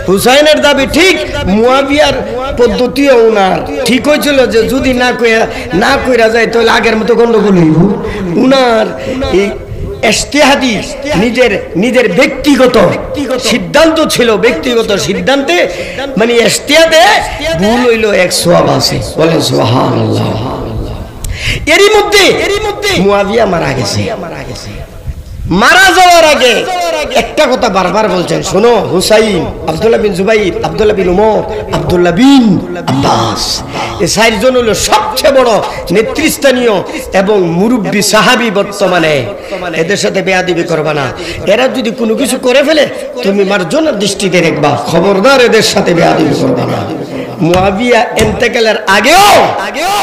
হুসাইনের দাবি ঠিক, মুয়াবিয়ার পদ্ধতিও উনার। ঠিক হয়েছিল যে যদি না কইয়া না কইরা যায়, তাহলে আগের মতো গন্ডগোল হইব। উনার এই এস্তেহাদি নিজের নিজের ব্যক্তিগত সিদ্ধান্ত ছিল ব্যক্তিগত সিদ্ধান্তে মানে এস্তেহাদে ভুল হইল এক সোয়াব আছে। বলে সোহান এরই মধ্যে এরই মধ্যে মুয়াবিয়া মারা গেছে। মারা গেছে। মারা যাওয়ার আগে একটা কথা বারবার বলছেন। শোনো, হুসাইন, আব্দুল্লাহ বিন জুবাইর, আব্দুল্লাহ বিন উমর, আব্দুল্লাহ বিন আব্বাস। এই চারজন হলো সবচেয়ে বড় নেতৃস্থানীয় এবং মুরব্বী সাহাবি বর্তমানে। এদের সাথে বেয়াদিবি করবা না। এরা যদি কোনো কিছু করে ফেলে, তুমি মার্জনার দৃষ্টিতে দেখবা, খবরদার এদের সাথে বেয়াদিবি করবা না। মুয়াবিয়া এন্তেকালের আগেও আগেও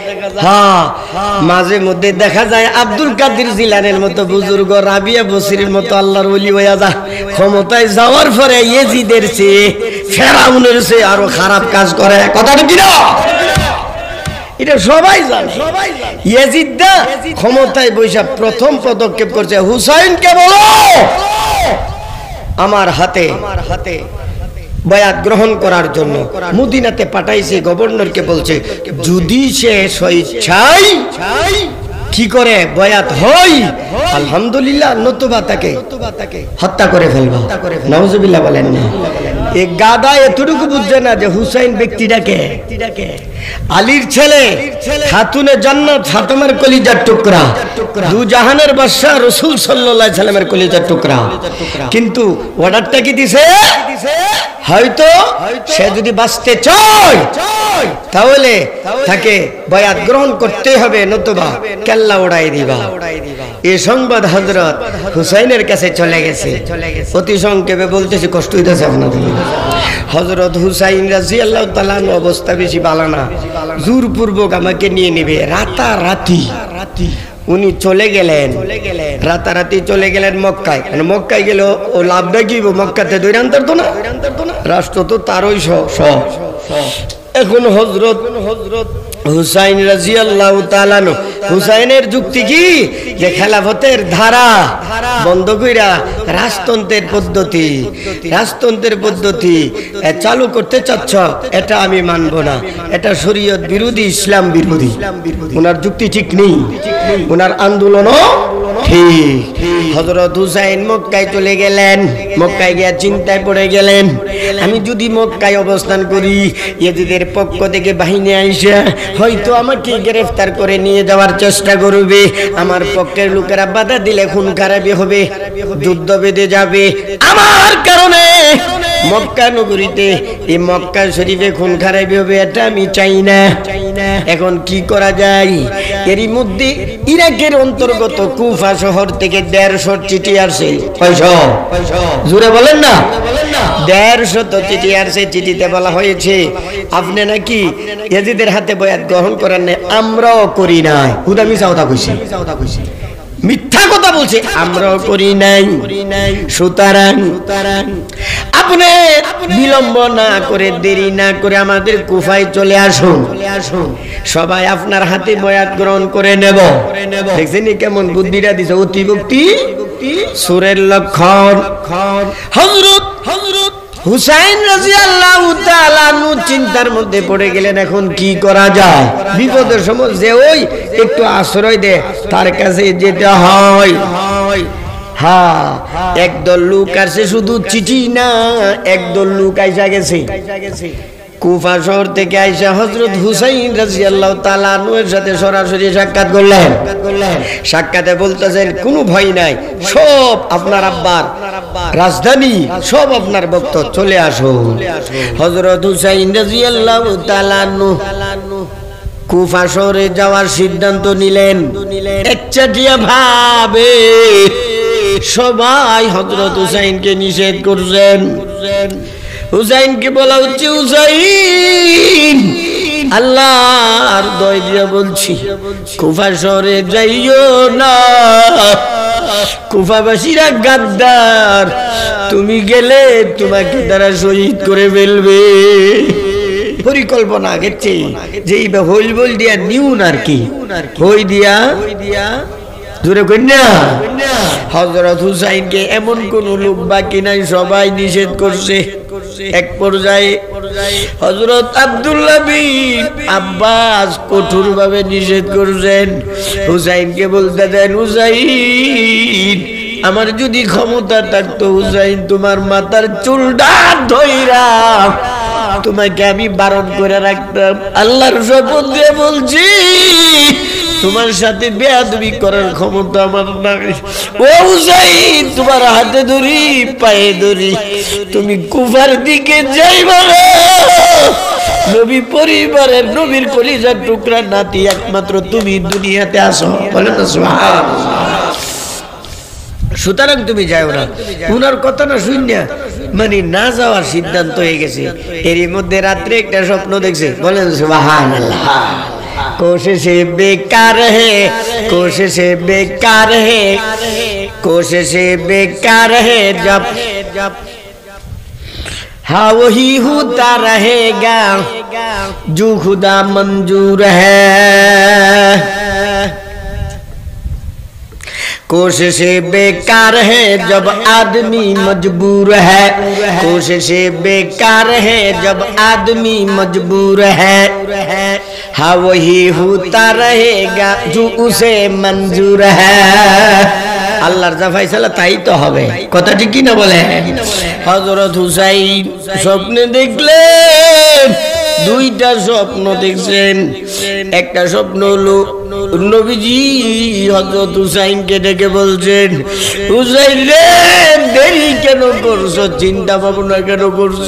হ্যাঁ। মাঝে মধ্যে দেখা যায় আব্দুল কাদির জিলানের মতো বুজুর্গ রাবিয়া বসিরের মতো আল্লাহর ওলি হইয়া যা ক্ষমতায় যাওয়ার পরে ইয়েজিদের চেয়ে ফেরাউনের চেয়ে আরও খারাপ কাজ করে। কথাটা কি না এটা সবাই জানে। ইয়েজিদা ক্ষমতায় বৈশা প্রথম পদক্ষেপ করছে হুসাইনকে বলো। আমার হাতে আমার হাতে বয়াত গ্রহণ করার জন্য। মুদিনাতে পাঠাইছে, গভর্নরকে বলছে, যদি সে স্বেচ্ছাই কি করে বয়াত হই আলহামদুলিল্লাহ, নতুবা তাকে হত্যা করে ফেলব। নওয়াজুবিল্লাহ বলেন না। এ গাদা এতটুকু বুঝছে না যে হুসাইন ব্যক্তিটাকে আলীর ছেলে, খাতুনে জান্নাত ফাতেমার কলিজার টুকরা। দু জাহানের বাদশা রসুল সাল্লাল্লাহু সাল্লামের কলিজার টুকরা। কিন্তু অর্ডারটা কি দিছে? হয়তো সে যদি বাঁচতে চায় তাহলে তাকে বয়াত গ্রহণ করতে হবে নতুবা কেল্লা উড়াই দিবা। এই সংবাদ হজরত হুসাইনের কাছে চলে গেছে। অতি সংক্ষেপে বলতেছি কষ্ট হইতেছে আপনাদের। হজরত হুসাইন রাজি আল্লাহ তালান অবস্থা বেশি ভালো না। জোরপূর্বক আমাকে নিয়ে নেবে রাতারাতি। রাতি উনি চলে গেলেন। রাতারাতি চলে গেলেন মক্কায়। মানে মক্কায় গেল ও লাভটা কি মক্কাতে দৈরান্তর রান্তার তো না? রাষ্ট্র তো তারই এখন হজরত হজরত হুসাইন রাজি আল্লাহ হুসাইনের যুক্তি কি? যে খেলাফতের ধারা বন্ধ কইরা রাজতন্ত্রের পদ্ধতি রাজতন্ত্রের পদ্ধতি চালু করতে চাচ্ছ, এটা আমি মানব না। এটা শরীয়ত বিরোধী, ইসলাম বিরোধী। ওনার যুক্তি ঠিক নেই। ওনার আন্দোলনও ঠিক। হজরত হুসাইন মক্কায় চলে গেলেন। মক্কায় গিয়ে চিন্তায় পড়ে গেলেন। আমি যদি মক্কায় অবস্থান করি এদের পক্ষ থেকে বাহিনী আইসা, হয়তো আমাকে গ্রেফতার করে নিয়ে যাওয়ার চেষ্টা করবে। আমার পক্ষের লোকেরা বাধা দিলে খুন খারাপি হবে যুদ্ধ বেঁধে যাবে। আমার কারণে মক্কা নগরীতে এই মক্কা শরীফে খুন খারাপি হবে, এটা আমি চাই না। এখন কি করা যায়? এরই মধ্যে ইরাকের অন্তর্গত কুফা শহর থেকে দেড়শো চিঠি আসে। জুড়ে বলেন না। দেড়শো তো চিঠি সে চিঠিতে বলা হয়েছে, আপনি নাকি এজিদের হাতে বয়াত গ্রহণ আমরাও করি নাই। চাওতা কইছি। মিথ্যা কথা বলছে। আমরাও করি নাই। সুতরাং আপনি বিলম্ব না করে দেরি না করে আমাদের কুফায় চলে আসুন। সবাই আপনার হাতে বয়াত গ্রহণ করে নেব। দেখছেন কেমন বুদ্ধিটা দিছে? অতিভক্তি? সুরের লক্ষণ। হজরত হজরত হুসাইন রাজি আল্লাহ চিন্তার মধ্যে পড়ে গেলেন, এখন কি করা যায়? বিপদের সময় যে ওই একটু আশ্রয় দে, তার কাছে যেতে হয়। হ্যাঁ একদল লোক আসে, শুধু চিঠি না, একদল লোক আইসা গেছে। কুফা শহর থেকে আইসা হজরত হুসাইন রাজিয়াল্লাহ তালানুয়ের সাথে সরাসরি সাক্ষাৎ করলেন। সাক্ষাতে বলতেছেন, কোনো ভয় নাই, সব আপনার আব্বার রাজধানী, সব আপনার ভক্ত, চলে আসো। হজরত হুসাইন রাজিয়াল্লাহ তালানু কুফা শহরে যাওয়ার সিদ্ধান্ত নিলেন। একচাটিয়া ভাবে সবাই হজরত হুসাইনকে নিষেধ করছেন। হুসাইনকে বলা হচ্ছে হুসাইন। আল্লাহর দয় দিয়া বলছি, কুফা শহরে যাইও না। কুফাবাসীরা গাদ্দার, তুমি গেলে তোমাকে তারা শহীদ করে ফেলবে। পরিকল্পনা গেছে যে হইল বল দিয়া নিউন আর কি। হই দিয়া, জোরে কন্যা হজরত হুসাইনকে এমন কোন লোক বাকি নাই, সবাই নিষেধ করছে। এক পর্যায়ে হজরত আব্দুল্লাহ আব্বাস কঠোর ভাবে নিষেধ করছেন। হুসাইনকে বলতে দেন হুসাইন আমার যদি ক্ষমতা থাকতো হুসাইন তোমার মাথার চুলটা ধইরা তোমাকে আমি বারণ করে রাখতাম। আল্লাহর শপথ দিয়ে বলছি তোমার সাথে বেয়াদবি করার ক্ষমতা আমার নাই। ও হুসাইন তোমার হাতে ধরি পায়ে ধরি তুমি কুফার দিকে যাইবা নবী পরিবারের নবীর কলিজার টুকরা নাতি একমাত্র তুমি দুনিয়াতে আসো বলে না সুতরাং তুমি যাও না। উনার কথা না। শূন্য মানে না যাওয়ার সিদ্ধান্ত হয়ে গেছে। এরই মধ্যে রাত্রে একটা স্বপ্ন দেখছে। বলেন আল্লাহ कोशिश बेकार है, कोशिश बेकार है, कोशिश बेकार है जब। जब हाँ वही होता रहेगा, जो खुदा मंजूर है। कोशिश बेकार है जब आदमी मजबूर है। कोशिश बेकार है जब आदमी मजबूर है। हाँ वही होता रहेगा जो उसे मंजूर है আল্লাহর যা ফাইসালা তাই তো হবে কথাটি কি না বলে হজরত হুসাইন স্বপ্নে দেখলেন দুইটা স্বপ্ন দেখছেন। একটা স্বপ্ন হলো নবীজি হজরত হুসাইনকে ডেকে বলছেন, হুসাইন রে, দেরি কেন করছ? চিন্তা ভাবনা কেন করছ?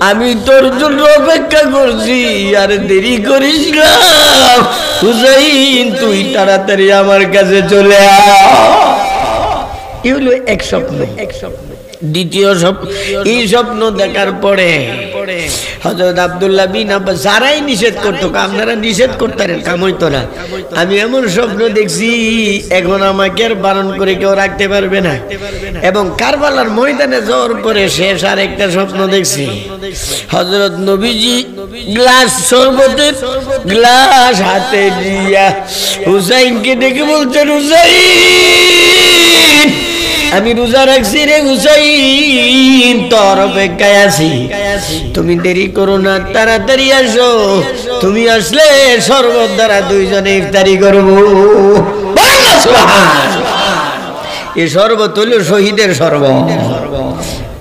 আমি তোর জন্য অপেক্ষা করছি। আর দেরি করিস না। হুসাইন, তুই তাড়াতাড়ি আমার কাছে চলে আ হলো এক স্বপ্ন এক স্বপ্ন। দ্বিতীয় স্বপ্ন এই স্বপ্ন দেখার পরে হজরত আবদুল্লাহ বিন আব্বাস যারাই নিষেধ করতো আপনারা নিষেধ করতেন কাম হইতো না। আমি এমন স্বপ্ন দেখছি এখন আমাকে আর বারণ করে কেউ রাখতে পারবে না। এবং কারবালার ময়দানে যাওয়ার পরে শেষ আর একটা স্বপ্ন দেখছি। হজরত নবীজি গ্লাস শরবতের গ্লাস হাতে দিয়া হুসাইনকে ডেকে বলছেন হুসাইন! আমি রোজা রাখছি রে হুসাইন, তোর অপেক্ষায় আছি। তুমি দেরি করো না, তাড়াতাড়ি আসো। তুমি আসলে শরবত দ্বারা দুইজনে ইফতারি করব। এ শরবত হইল শহীদের শরবত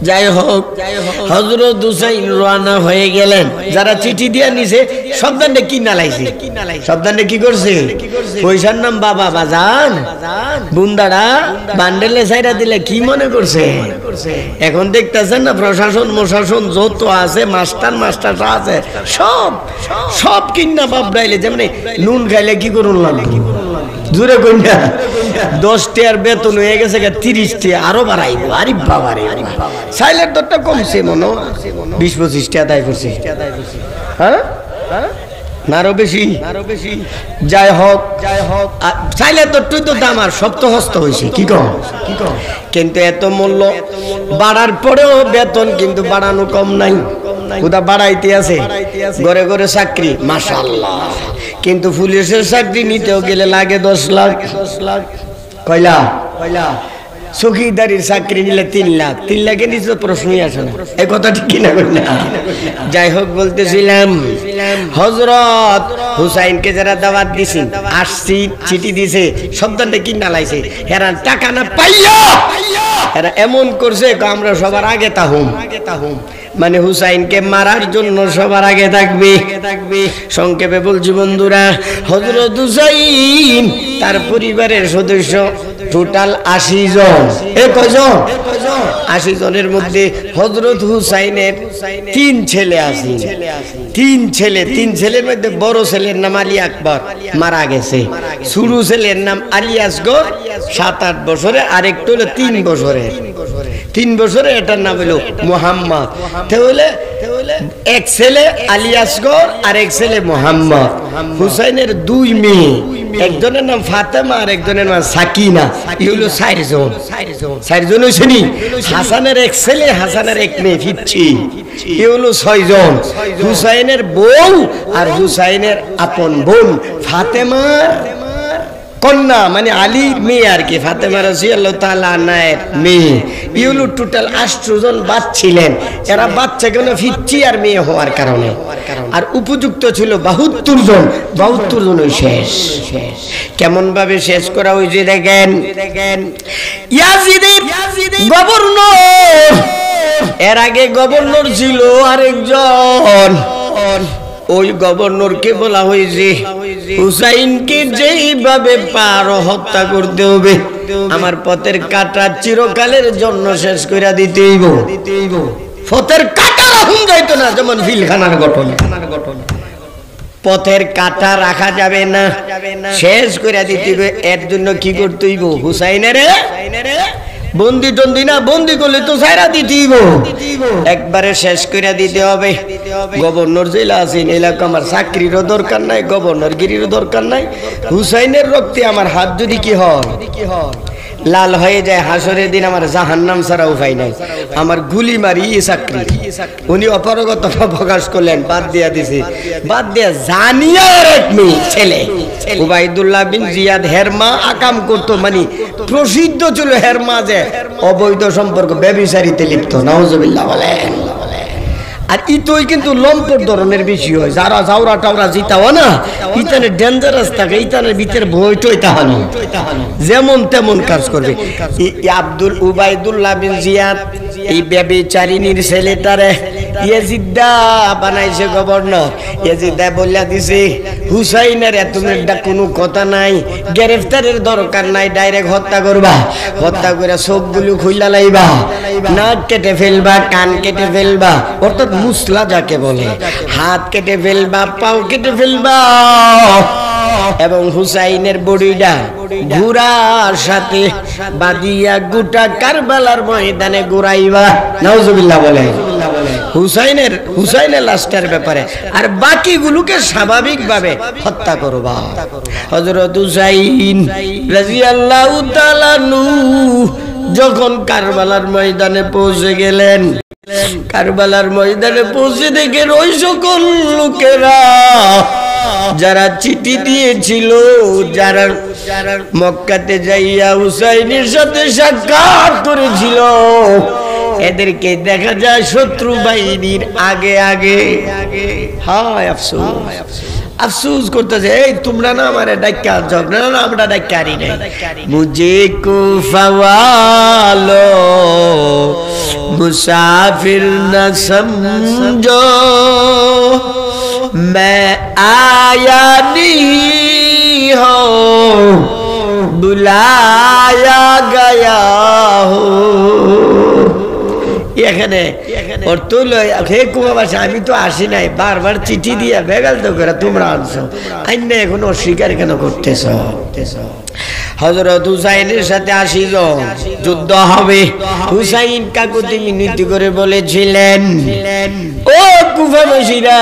যাই হোক হজরত হুসাইন রানা হয়ে গেলেন। যারা চিঠি দিয়ে নিছে শব্দানটা কি নালাইছে? শব্দানটা কি করছে? পয়সার নাম বাবা বাজান। বুন্দাড়া বান্ডেলে সাইরা দিলে কি মনে করছে? এখন দেখতেছেন না, প্রশাসন প্রশাসন যত আছে, মাস্টার মাস্টার আছে, সব সব কিন্না বাবরাইলে যেমন নুন খাইলে কি করুন লাগবে দূরে কন্যা দশ টিয়ার বেতন হয়ে গেছে তিরিশ টিয়া আরও বাড়াইবো। আরে বাবা রে সাইলের দরটা কমছে মনে বিশ পঁচিশ টিয়া দায় করছে। হ্যাঁ? না আরও বেশি। আরও বেশি। যাই হোক। যাই হোক। চাইলের দরটাই তো দাম আর সপ্ত হস্ত হয়েছে কি কম? কি কম? কিন্তু এত মূল্য বাড়ার পরেও বেতন কিন্তু বাড়ানো কম নাই। কোথা বাড়াইতে আছে। ঘরে ঘরে চাকরি মাশাল্লাহ কিন্তু পুলিশের চাকরি নিতেও গেলে লাগে দশ লাখ। দশ লাখ। কয়লা? কয়লা। চকিদারির চাকরি নিলে তিন লাখ। তিন লাখে নিচে প্রশ্নই আসে না। এই কথা ঠিক কিনা না। যাই হোক বলতেছিলাম হজরত হুসাইনকে যারা দাওয়াত দিছি আসছি চিঠি দিছে সন্তানটা কি নালাইছে? এরা টাকা না পাইয়া এরা এমন করছে আমরা সবার আগে তাহুম। আগে তাহুম। মানে হুসাইনকে মারার জন্য সবার আগে থাকবে। থাকবে সংক্ষেপে বলছি বন্ধুরা হজরত হুসাইন তার পরিবারের সদস্য টোটাল আশি জন। এ কজন আশি জনের মধ্যে হজরত হুসাইনের তিন ছেলে আছে। তিন ছেলে, তিন ছেলের মধ্যে বড় ছেলের নাম আলী আকবর মারা গেছে। শুরু ছেলের নাম আলী আসগর, সাত, আট বছরে, আরেকটু হলো তিন বছরের। তিন বছরে এটার নাম হলো মোহাম্মদ। তাহলে এক ছেলে আলী আসগর আর এক ছেলে মোহাম্মদ। হুসাইনের দুই মেয়ে। একজনের নাম ফাতেমা আর একজনের নাম সাকিনা। এই হলো চারজন। চারজন। হয়েছে নি? হাসানের এক ছেলে হাসানের এক মেয়ে ফিরছি এ হলো ছয়জন। হুসাইনের বউ আর হুসাইনের আপন বোন ফাতেমার কন্যা মানে আলীর মেয়ে আর কি ফাতেমা রাজি আল্লাহ তালা নায়ের মেয়ে। ইউলু টোটাল আষ্টজন বাচ্ছিলেন। এরা বাচ্চা কেন ফিরছি আর মেয়ে হওয়ার কারণে? আর উপযুক্ত ছিল বাহাত্তর জন। বাহাত্তর জন ওই শেষ। কেমন ভাবে শেষ করা হয়েছে দেখেন দেখেন। ইয়াজিদের গভর্নর। এর আগে গভর্নর ছিল আরেকজন। ওই গভর্নরকে বলা হয়েছে হুসাইনকে যেইভাবে পার হত্যা করতে হবে, আমার পথের কাটা চিরকালের জন্য শেষ করে দিতে হইব। পথের কাটা রাখুন যাইতো না, যেমন ফিলখানার ঘটনা পথের কাটা রাখা যাবে না, শেষ করে দিতে এর জন্য কি করতে হইব? হুসাইনের? বন্দি টন্দি না বন্দি করলে তো সাইরা দিতেইব। একবারে শেষ করে দিতে হবে। গভর্নর জেলা আছেন এলাকা আমার চাকরিরও দরকার নাই গভর্নর গিরিরও দরকার নাই। হুসাইনের রক্তে আমার হাত যদি কি হয়? লাল হয়ে যায়, হাসরের দিন আমার জাহান্নাম ছাড়া উপায় নাই। আমার গুলি মারি চাকরি। উনি অপারগতা প্রকাশ করলেন, বাদ দিয়া দিছে। বাদ দিয়া জানিয়া এক মেয়ে ছেলে। উবাইদুল্লাহ বিন জিয়াদ হেরমা আকাম করতো মানে প্রসিদ্ধ ছিল হেরমা যে অবৈধ সম্পর্ক ব্যবিচারিতে লিপ্ত। নওয়াজবিল্লাহ বলেন। আর ইতই কিন্তু লম্পট ধরনের বেশি হয়। যারা জাউরা টাউরা জিতাও না ইতানে ডেঞ্জারাস থাকে ইতানের ভিতরে ভয়টই তাহানো। যেমন তেমন কাজ করবে। আব্দুল উবাইদুল্লাহ বিন জিয়াদ এই ব্যবিচারিনীর ছেলেটারে ইয়েজিদ্দা বানাইছে গভর্নর। ইয়েজিদ্দা বললা দিছে, হুসাইনের এতমের কোনো কথা নাই, গ্রেফতারের দরকার নাই, ডাইরেক্ট হত্যা করবা। হত্যা করে চোখগুলো খুইলা লাইবা, নাক কেটে ফেলবা, কান কেটে ফেলবা, অর্থাৎ মুসলা যাকে বলে। হাত কেটে ফেলবা, পাও কেটে ফেলবা। এবং হুসাইনের বডিটা ঘুরার সাথে বাদিয়া গোটা কারবালার ময়দানে ঘুরাইবা। নাউজুবিল্লাহ বলে। হুসাইনের হুসাইনের লাস্টের ব্যাপারে। আর বাকিগুলোকে স্বাভাবিকভাবে হত্যা করবা। হযরত হুসাইন রাদিয়াল্লাহু তাআলা নু যখন কারবালার ময়দানে পৌঁছে গেলেন, কারবালার ময়দানে পৌঁছে দেখে ওই সকল লোকেরা যারা চিঠি দিয়েছিল, যারা মক্কাতে যাইয়া হুসাইনের সাথে সাক্ষাৎ করেছিল। এদেরকে দেখা যায় শত্রু বাহিনীর আগে আগে। হায় আফসোস। আফসোস করতেছে, এই, তোমরা না আমার ডাক্কা ঝগড়া না আমরা ডাক্কা আনি নাই মুঝে কুফাওয়ালো মুসাফির না সমঝো। मैं आया नहीं हो बुलाया गया हो। এখানে? ওর তুল হে কুমাবাসা আমি তো আসি নাই। বারবার চিঠি দিয়ে বেগাল তো করে তোমরা আনছো। আইন এখন অস্বীকার কেন করতেছ? হজরত হুসাইনের সাথে জন যুদ্ধ হবে। হুসাইন করে বলেছিলেন, ও কুফাবাসীরা,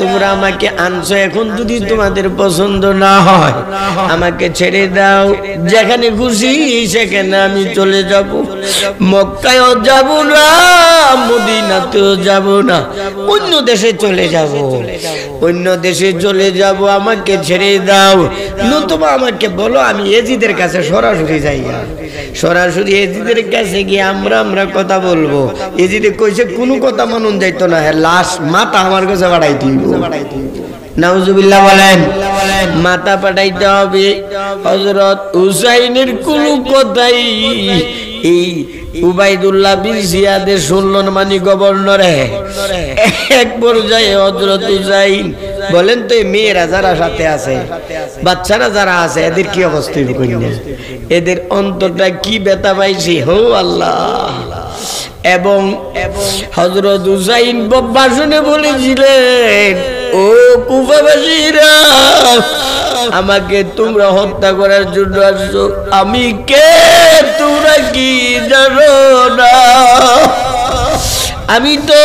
তোমরা আমাকে আনছো। এখন যদি তোমাদের পছন্দ না হয়, আমাকে ছেড়ে দাও। যেখানে খুশি, সেখানে আমি চলে যাব। মক্কায়ও যাব না। মদিনাতেও যাব না। অন্য দেশে চলে যাব। অন্য দেশে চলে যাব, আমাকে ছেড়ে দাও। নতুবা আমাকে বলো, আমি এজিদের কাছে সরাসরি যাই সরাসরি এজিদের কাছে গিয়ে আমরা আমরা কথা বলব। এজিদে কইছে, কোনো কথা মানুন যাইতো না। হ্যাঁ লাশ মাথা আমার কাছে বাড়াই দিব। নাউজুবিল্লাহ মাথা পাঠাইতে হবে। হজরত হুসাইনের কোনো কথাই এই উবাইদুল্লাহ বিন জিয়াদের শুনলেন মানি গভর্নরে। এক পর্যায়ে হজরত হুসাইন বলেন তো, এই মেয়েরা যারা সাথে আছে, বাচ্চারা যারা আছে, এদের কি অবস্থা কইনা? এদের অন্তরটা কি ব্যথা পাইছে? হো আল্লাহ। এবং হজরত হুসাইন ভাষণে বলেছিলেন ও কুফাবাসীরা, আমাকে তোমরা হত্যা করার জন্য আসছো। আমি কে? তোমরা কি জানো না? আমি তো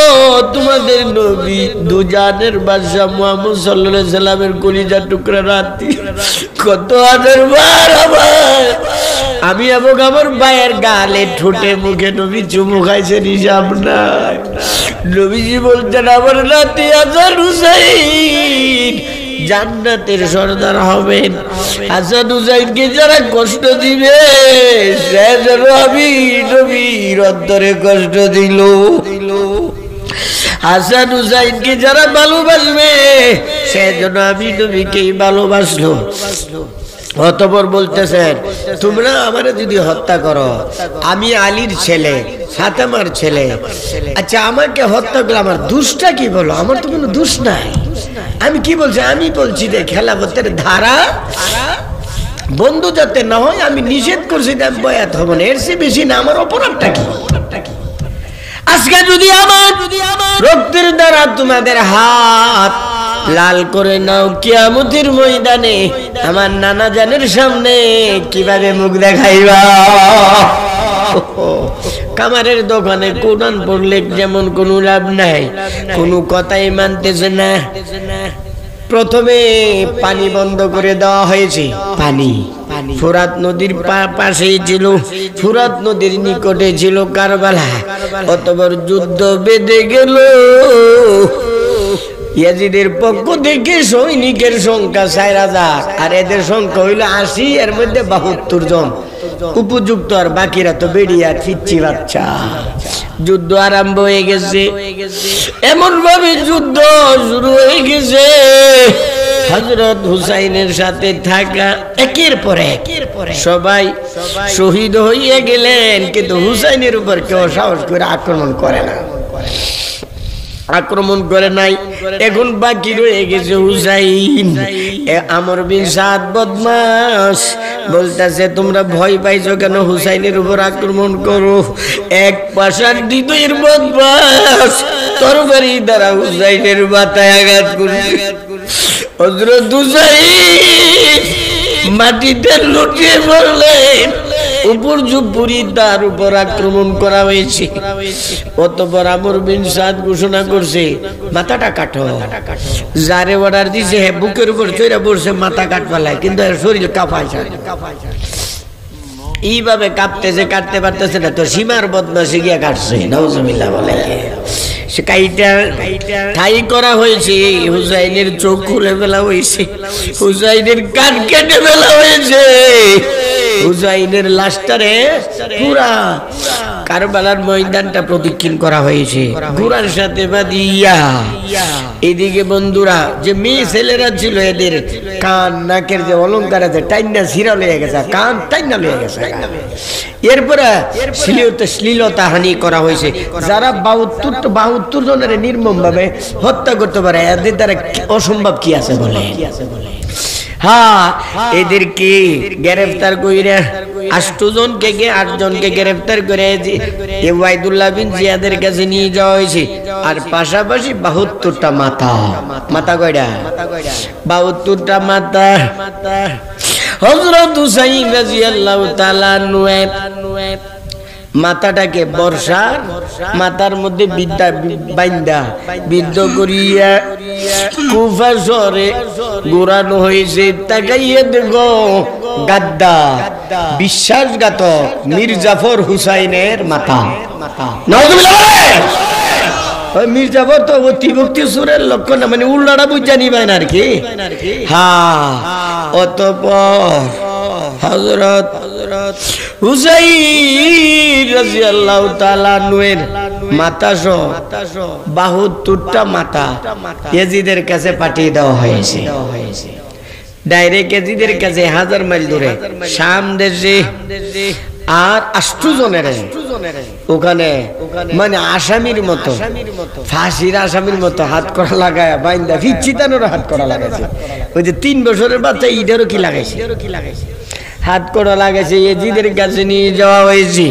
তোমাদের নবী, দুজানের বাদশাহ মুহাম্মদ আলাইহি সাল্লামের কলিজা টুকরা রাতি। কত হাজার বার আমার। আমি এবং আমার ভাইয়ের গালে ঠোঁটে মুখে নবী চুমু খাইছে হিসাব নাই। নবীজি বলছেন আমার নাতি হাসান হুসাইন জান্নাতের সর্দার হবেন। হাসান হুসাইনকে যারা কষ্ট দিবে, সে যেন আমি নবীর অন্তরে কষ্ট দিল। হাসান হুসাইনকে যারা ভালোবাসবে, সে যেন আমি নবীকেই ভালোবাসলো। অতপর বলতেছেন, তোমরা আমার যদি হত্যা করো, আমি আলীর ছেলে, ফাতেমার ছেলে। আচ্ছা আমাকে হত্যা করলে আমার দুষ্টা কি বলো? আমার তো কোনো দুষ নাই। আমি কি বলছি? আমি বলছি যে খেলাপথের ধারা, বন্ধু যাতে না হয়, আমি নিষেধ করছি যে আমি বয়াত হব না। এর চেয়ে বেশি না, আমার অপরাধটা কি? আজকে যদি আমার যদি আমার রক্তের দ্বারা তোমাদের হাত লাল করে নাও কিয়ামতের ময়দানে। আমার নানা জানের সামনে কীভাবে মুখ দেখাইবা? কামারের দোকানে কোরআন পড়লে যেমন কোনো লাভ নাই কোনো কথাই মানতেছে না। প্রথমে পানি বন্ধ করে দেওয়া হয়েছে। পানি। ফুরাত নদীর পাশেই ছিল। ফুরাত নদীর নিকটে ছিল কারবালা। অতবার যুদ্ধ বেঁধে গেল। ইয়াজিদের পক্ষ থেকে সৈনিকের সংখ্যা চার হাজার, আর এদের সংখ্যা হইল আশি, এর মধ্যে বাহাত্তর জন। উপযুক্ত আর বাকিরা তো বেরিয়ে ফিরছি বাচ্চা। যুদ্ধ আরম্ভ হয়ে গেছে। এমন ভাবে যুদ্ধ শুরু হয়ে গেছে। হজরত হুসাইনের সাথে থাকা একের পর এক। সবাই শহীদ হইয়া গেলেন, কিন্তু হুসাইনের উপর কেউ সাহস করে আক্রমণ করে না। আক্রমণ করে নাই। এখন বাকি রয়ে গেছে হুসাইন। আমর বিন সাদ বদমাস। বলতেছে, তোমরা ভয় পাইছো কেন? হুসাইনের উপর আক্রমণ করো। এক পাশার দ্বিতীয় বদমাস। তরবারি দ্বারা হুসাইনের মাথায় আঘাত করছে। হজরত হুসাইন মাটিতে লুটিয়ে পড়লেন। উপর জুপুরি তার উপর আক্রমণ করা হয়েছে। অতপর আমর বিন সাদ ঘোষণা করছে, মাথাটা কাটো। যারে অর্ডার দিছে, হে বুকের উপর চড়ে পড়ছে, মাথা কাটপালায়, কিন্তু শরীর কাঁপায় এইভাবে কাঁপতেছে কাটতে পারতেছে না, তো সীমার বদমাসে গিয়ে কাটছে। নজমিল্লা বলে কাইটা ঠাই করা হয়েছে হুসাইনের চোখ খুলে ফেলা হয়েছে। হুসাইনের কান কেটে ফেলা হয়েছে। হুসাইনের লাশটারে পুরা কারবালার ময়দানটা প্রদক্ষিণ করা হয়েছে। ঘোড়ার সাথে বাদিয়া এদিকে বন্ধুরা, যে মেয়ে ছেলেরা ছিল এদের কান, নাকের যে অলঙ্কার আছে, টাইনা সিরা লয়ে গেছে, কান টাইনা লয়ে গেছে। এরপরে শ্লীলতা শ্লীলতা হানি করা হয়েছে। যারা বাহাত্তর বাহাত্তর জনের নির্মম ভাবে হত্যা করতে পারে, এদের দ্বারা অসম্ভব কি আছে বলে এদেরকে গ্রেফতার কইরা আষ্টজনকে গে আটজনকে গ্রেফতার করে এ ওয়াইদুল্লাহ বিন জিয়াদের কাছে নিয়ে যাওয়া হয়েছে। আর পাশাপাশি বাহাত্তরটা মাথা। মাথা কয়টা? বাহাত্তরটা মাথা। হজরত হুসাইন রাজিয়াল্লাহু তাআলা নুয়েব মাথাটাকে বর্ষার মাথার মধ্যে বিদ্যা বাইন্দা। বিদ্ধ করিয়া কুফা শহরে ঘোরানো হয়েছে, তাকাইয়ে দেখো, গাদ্দা, বিশ্বাসঘাতক মির্জাফর হুসাইনের মাথা। মির্জাফর তো অতি ভক্তি সুরের না মানে উল্লাটা বুঝা নিবেন আর কি। হ্যাঁ অতপর হজরত হুসাইন রাজি তাআলা নুয়ের মাতা সহ বাহাত্তরটা মাতা ইয়াজিদের কাছে পাঠিয়ে দেওয়া হয়েছে। ডাইরেক্ট ইয়াজিদের কাছে হাজার মাইল দূরে। শাম দেশে আর আষ্টজনের ওখানে মানে আসামির মতো, ফাঁসির আসামির মতো হাত করা লাগায় বাইন্দা ফিচ্ছিতানোর হাত করা লাগাইছে। ওই যে তিন বছরের বাচ্চা ইটারও কি লাগাইছে? হাত করা লাগাইছে, এজিদের কাছে নিয়ে যাওয়া হয়েছে।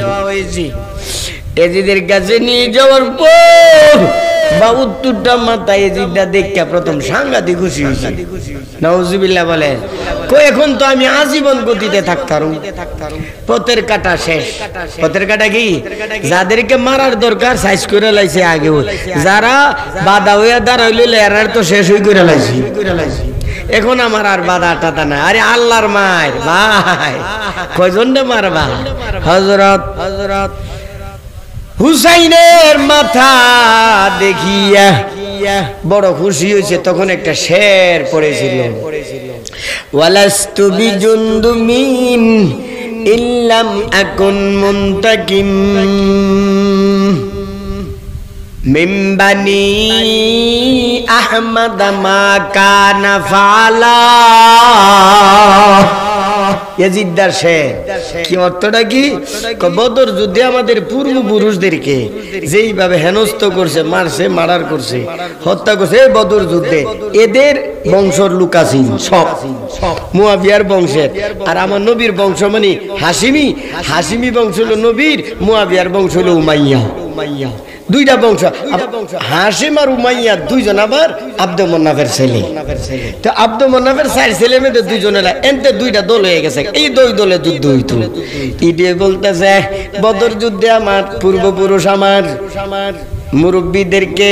এজিদের কাছে নিয়ে যাওয়ার পর বাউত্তরটা মাথা এজিদটা দেখে প্রথম সাংঘাতিক খুশি হয়েছে। নওজুবিল্লাহ বলে এখন তো আমি আজীবন গতিতে থাকতাম পথের কাটা শেষ। পথের কাটা কি? যাদেরকে মারার দরকার সাইজ করে লাইছে আগেও। যারা বাধা হইয়া দাঁড়াইলে এরার তো শেষ হই করে লাইছি। এখন আমার আর বাধা টাতা না আরে আল্লাহর মায়ের ভাই কয়জন মারবা? হজরত হজরত হুসাইনের মাথা দেখিয়া বড় খুশি হয়েছে, তখন একটা শের পড়েছিল। ওয়ালাস্তু বিজুন্দুমিন ইল্লাম আকুন মুনতাকিম। মিন বানি আহমদ মা কানা ফালা। কি অর্থটা কি? বদর যুদ্ধে আমাদের পূর্বপুরুষদেরকে যেইভাবে হেনস্থ করছে, মারছে, মারার করছে, হত্যা করছে বদর যুদ্ধে এদের বংশর লুকাসিন, সব। মুয়াবিয়ার বংশের। আর আমার নবীর বংশ মানে হাসিমি হাসিমি বংশ হলো নবীর, মুয়াবিয়ার বংশ হলো উমাইয়া উমাইয়া। দুইটা বংশ। হাসিম আর উমাইয়া দুইজন আবার আব্দ মন্নাফের ছেলে। তো আব্দ মন্নাফের চার ছেলে মেয়েদের দুইজনেরা এনতে দুইটা দল হয়ে গেছে। এই দুই দলে যুদ্ধ হইতো। ইডিয়ে বলতেছে, বদর যুদ্ধে আমার পূর্বপুরুষ আমার মুরব্বীদেরকে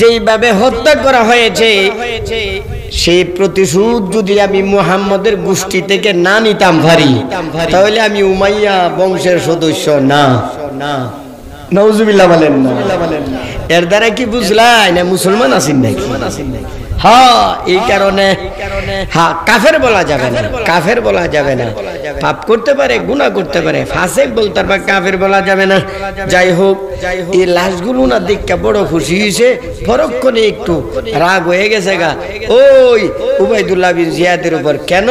যেইভাবে হত্যা করা হয়েছে, সেই প্রতিশোধ যদি আমি মুহাম্মদের গোষ্ঠী থেকে না নিতাম ভারি, তাহলে আমি উমাইয়া বংশের সদস্য না না। নওজুবিল্লাহ বলেন না। এর দ্বারা কি বুঝলাই না মুসলমান আছেন নাকি? জিয়াদের উপর কেন?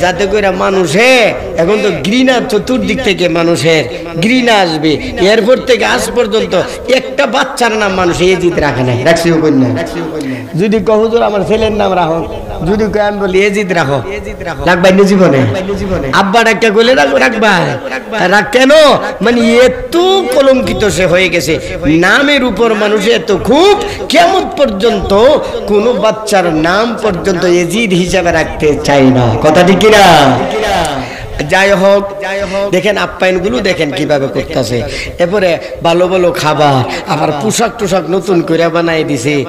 যাতে করে মানুষে এখন তো ঘৃণা চতুর্দিক থেকে মানুষের ঘৃণা আসবে। এরপর থেকে আজ পর্যন্ত একটা বাচ্চার নাম মানুষ এজিত রাখে নাই। রাখছি যদি আমার ছেলের নাম রাখো। যদি কয় আমি বলি এজিত রাখো। রাখবাই না জীবনে। আব্বা ডাক্কা গলে রাখবা রাখ কেন? মানে এত কলঙ্কিত সে হয়ে গেছে। নামের উপর মানুষ এত খুব কেমন পর্যন্ত কোন বাচ্চার নাম পর্যন্ত এজিদ হিসাবে রাখতে চাই না। কথা ঠিক কিনা? যাই হোক দেখেন আপ্যায়নগুলো দেখেন কীভাবে করতেছে। এরপরে ভালো ভালো খাবার, আবার পোশাক টোশাক নতুন করে বানাই দিছে।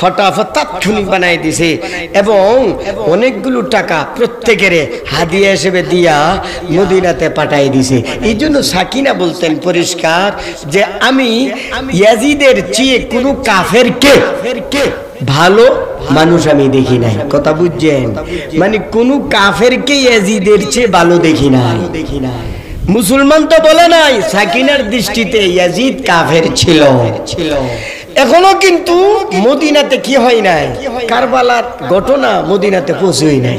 ফটাফট তাৎক্ষণিক বানাই দিছে। এবং অনেকগুলো টাকা প্রত্যেকের হাদিয়া হিসেবে দিয়া মদিনাতে পাঠাই দিছে। এই জন্য সাকিনা বলতেন পরিষ্কার যে, আমি ইয়াজিদের চেয়ে কোনো কাফের কে কে ভালো মানুষ আমি দেখি নাই। কথা বুঝছেন? মানে কোন কাফেরকে ইয়াজিদের চেয়ে ভালো দেখি নাই। দেখি নাই মুসলমান তো বলে নাই, সাকিনার দৃষ্টিতে ইয়াজিদ কাফের ছিল ছিল। এখনও কিন্তু মদিনাতে কি হয় নাই? কারবালার ঘটনা মদিনাতে পৌঁছই নাই।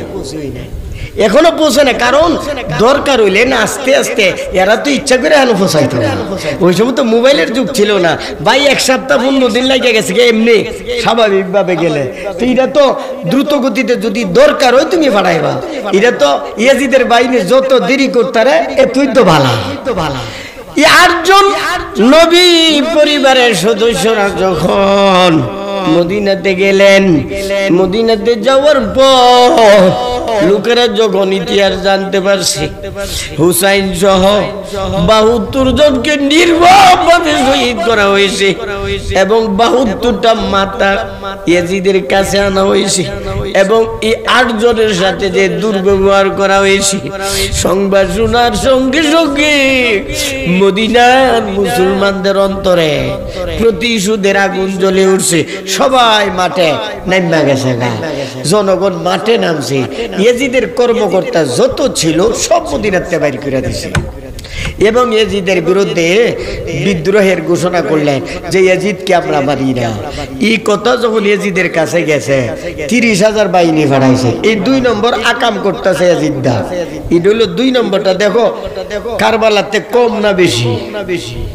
এখনও পৌঁছে না, কারণ দরকার হইলে না, আস্তে আস্তে এরা তো ইচ্ছা করে আনো না ওই সময় তো মোবাইলের যুগ ছিল না। ভাই, এক সপ্তাহ পনেরো দিন লাগে গেছে এমনি স্বাভাবিকভাবে গেলে। তো এটা তো দ্রুত গতিতে যদি দরকার হয় তুমি পাঠাইবা এটা তো ইয়াজিদের বাইরে যত দেরি করতারে এতই তো ভালা ভালা আটজন নবী পরিবারের সদস্যরা যখন মদিনাতে গেলেন। মদিনাতে যাওয়ার পর লোকেরা যখন ইতিহাস জানতে পারছে, হুসাইন সহ বাহাত্তর জনকে নির্মমভাবে শহীদ করা হয়েছে এবং বাহাত্তরটা মাতা ইয়াজিদের কাছে আনা হয়েছে। এবং এই আট জনের সাথে যে দুর্ব্যবহার করা হয়েছে সংবাদ শোনার সঙ্গে সঙ্গে মদিনার মুসলমানদের অন্তরে প্রতিশোধের আগুন জ্বলে উঠছে। সবাই মাঠে নামা গেছে গা। জনগণ মাঠে নামছে। ইয়েজিদের কর্মকর্তা যত ছিল সব মদিনাতে বাইর করে দিছে। এবং এজিদের বিরুদ্ধে বিদ্রোহের ঘোষণা করলেন যে এজিদকে আমরা মারি না। এই কথা যখন এজিদের কাছে গেছে, তিরিশ হাজার বাহিনী বাড়াইছে এই দুই নম্বর আকাম করতেছে এজিদা এটা হলো দুই নম্বরটা, দেখো, কারবালাতে কম না বেশি।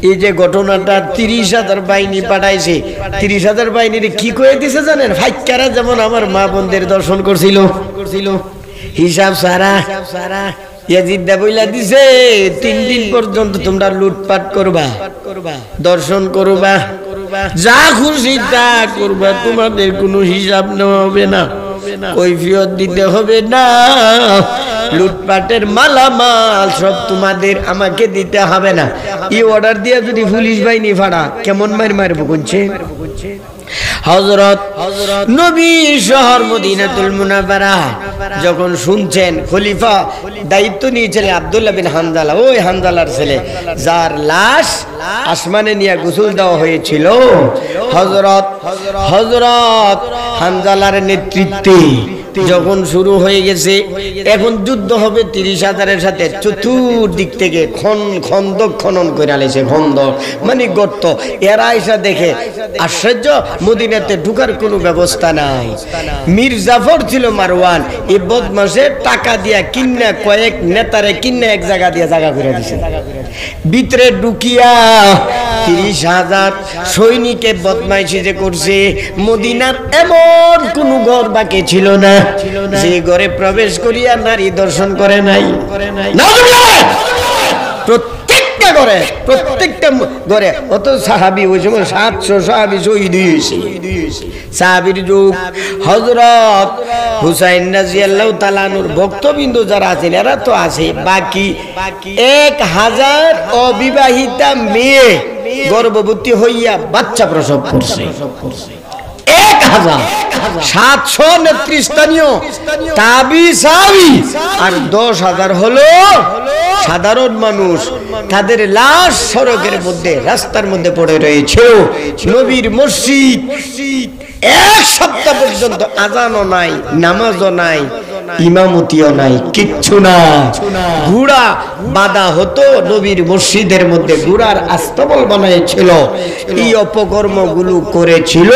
এই যে ঘটনাটা, তিরিশ হাজার বাহিনী পাঠাইছে তিরিশ হাজার বাহিনীর কি করে দিছে জানেন? ফাইকারা যেমন আমার মা বোনদের দর্শন করছিল। করছিল হিসাব সারা সারা। ইয়াজিদা বইলা দিছে তিন দিন পর্যন্ত তোমরা লুটপাট করবা দর্শন করবা যা খুশি তা করবা তোমাদের কোনো হিসাব নেওয়া হবে না। কৈফিয়ত দিতে হবে না। লুটপাটের মালামাল সব তোমাদের আমাকে দিতে হবে না। এই অর্ডার দিয়ে যদি পুলিশ বাহিনী ফাড়া কেমন মার মারবো কোনছে হজরত নবী শহর মদিনাতুল মুনাবারা যখন শুনছেন, খলিফা দায়িত্ব নিয়েছিলেন আব্দুল্লাহ বিন হানজালা ওই হানজালার ছেলে, যার লাশ আসমানে নিয়ে গোসল দেওয়া হয়েছিল। হজরত হজরত হানজালার নেতৃত্বে যখন শুরু হয়ে গেছে এখন যুদ্ধ হবে তিরিশ হাজারের সাথে। চতুর্দিক থেকে খন খন্দক খনন করে আলেছে খন্দক। মানে গর্ত। এরা এসা দেখে আশ্চর্য মদিনাতে ঢুকার কোনো ব্যবস্থা নাই। মীর জাফর ছিল মারওয়ান। এই বদমাসে টাকা দিয়া কিন্না কয়েক নেতারে কিন্না এক জায়গা দিয়া জায়গা করে দিছে। ভিতরে ঢুকিয়া তিরিশ হাজার সৈনিকে বদমাইশি যে করছে মদিনার এমন কোন ঘর বাকি ছিল না। যে ঘরে প্রবেশ করিয়া নারী দর্শন করে নাই। প্রত্যেকটা ঘরে প্রত্যেকটা ঘরে অত সাহাবি ওই সময় সাতশো সাহাবি শহীদ হয়েছে সাহাবির যুগ। হজরত হুসাইন রাজিয়াল্লাহ তালানুর ভক্তবিন্দু যারা আছেন, এরা তো আছে। বাকি এক হাজার অবিবাহিতা মেয়ে গর্ভবতী হইয়া বাচ্চা প্রসব করছে। এক হাজার। সাতশো নেতৃস্থানীয় তাবি সাবি। আর দশ হাজার হলো সাধারণ মানুষ। তাদের লাশ সড়কের মধ্যে রাস্তার মধ্যে পড়ে রয়েছে। নবীর মসজিদ। এক সপ্তাহ পর্যন্ত আজানও নাই, নামাজও নাই, ইমামতিও নাই, কিচ্ছু না। ঘোড়া বাধা হতো নবীর মসজিদের মধ্যে, ঘোড়ার আস্তবল বানাইছিল। এই অপকর্মগুলো করেছিল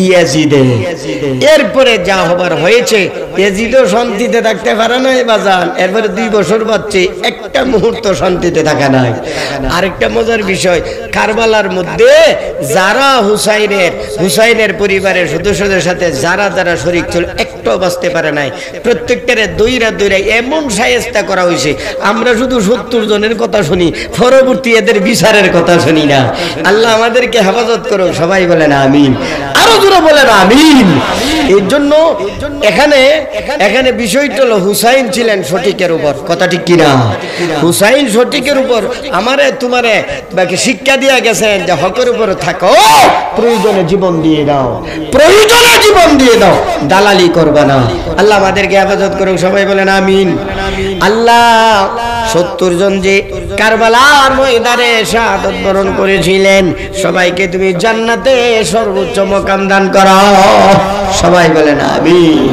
ইয়াজিদে। এরপরে যা হবার হয়েছে, ইয়াজিদও শান্তিতে থাকতে পারে নাই বাজান। এরপরে দুই বছর বাচ্চে একটা মুহূর্ত শান্তিতে থাকা নাই। আরেকটা মজার বিষয়, কারবালার মধ্যে যারা হুসাইনের হুসাইনের পরিবারের সদস্যদের সাথে যারা যারা শরিক ছিল, একটাও বাঁচতে পারে নাই। প্রত্যেকটারে দইরা দইরা এমন সাহেস্তা করা হয়েছে আমরা শুধু সত্তর জনের কথা শুনি, পরবর্তী এদের বিচারের কথা শুনি না। আল্লাহ আমাদেরকে হেফাজত করো সবাই বলেন আমিন। আরও জোরে বলেন আমিন। এর জন্য এখানে এখানে বিষয়টা হলো হুসাইন ছিলেন সঠিকের উপর। কথা ঠিক কিনা? হুসাইন সঠিকের উপর আমারে, তোমারে শিক্ষা দিয়া গেছেন যে হকের উপরে থাকো। প্রয়োজনে জীবন দিয়ে দাও। প্রয়োজনে জীবন দিয়ে দাও। দালালি করবা না। আল্লাহ আমাদেরকে হেফাজত করুক, সবাই বলেন আমিন। আল্লাহ সত্তর জন যে কারবালার ময়দানে শাহাদত বরণ করেছিলেন, সবাইকে তুমি জান্নাতে সর্বোচ্চ মকাম দান করো। সবাই বলেন আমিন।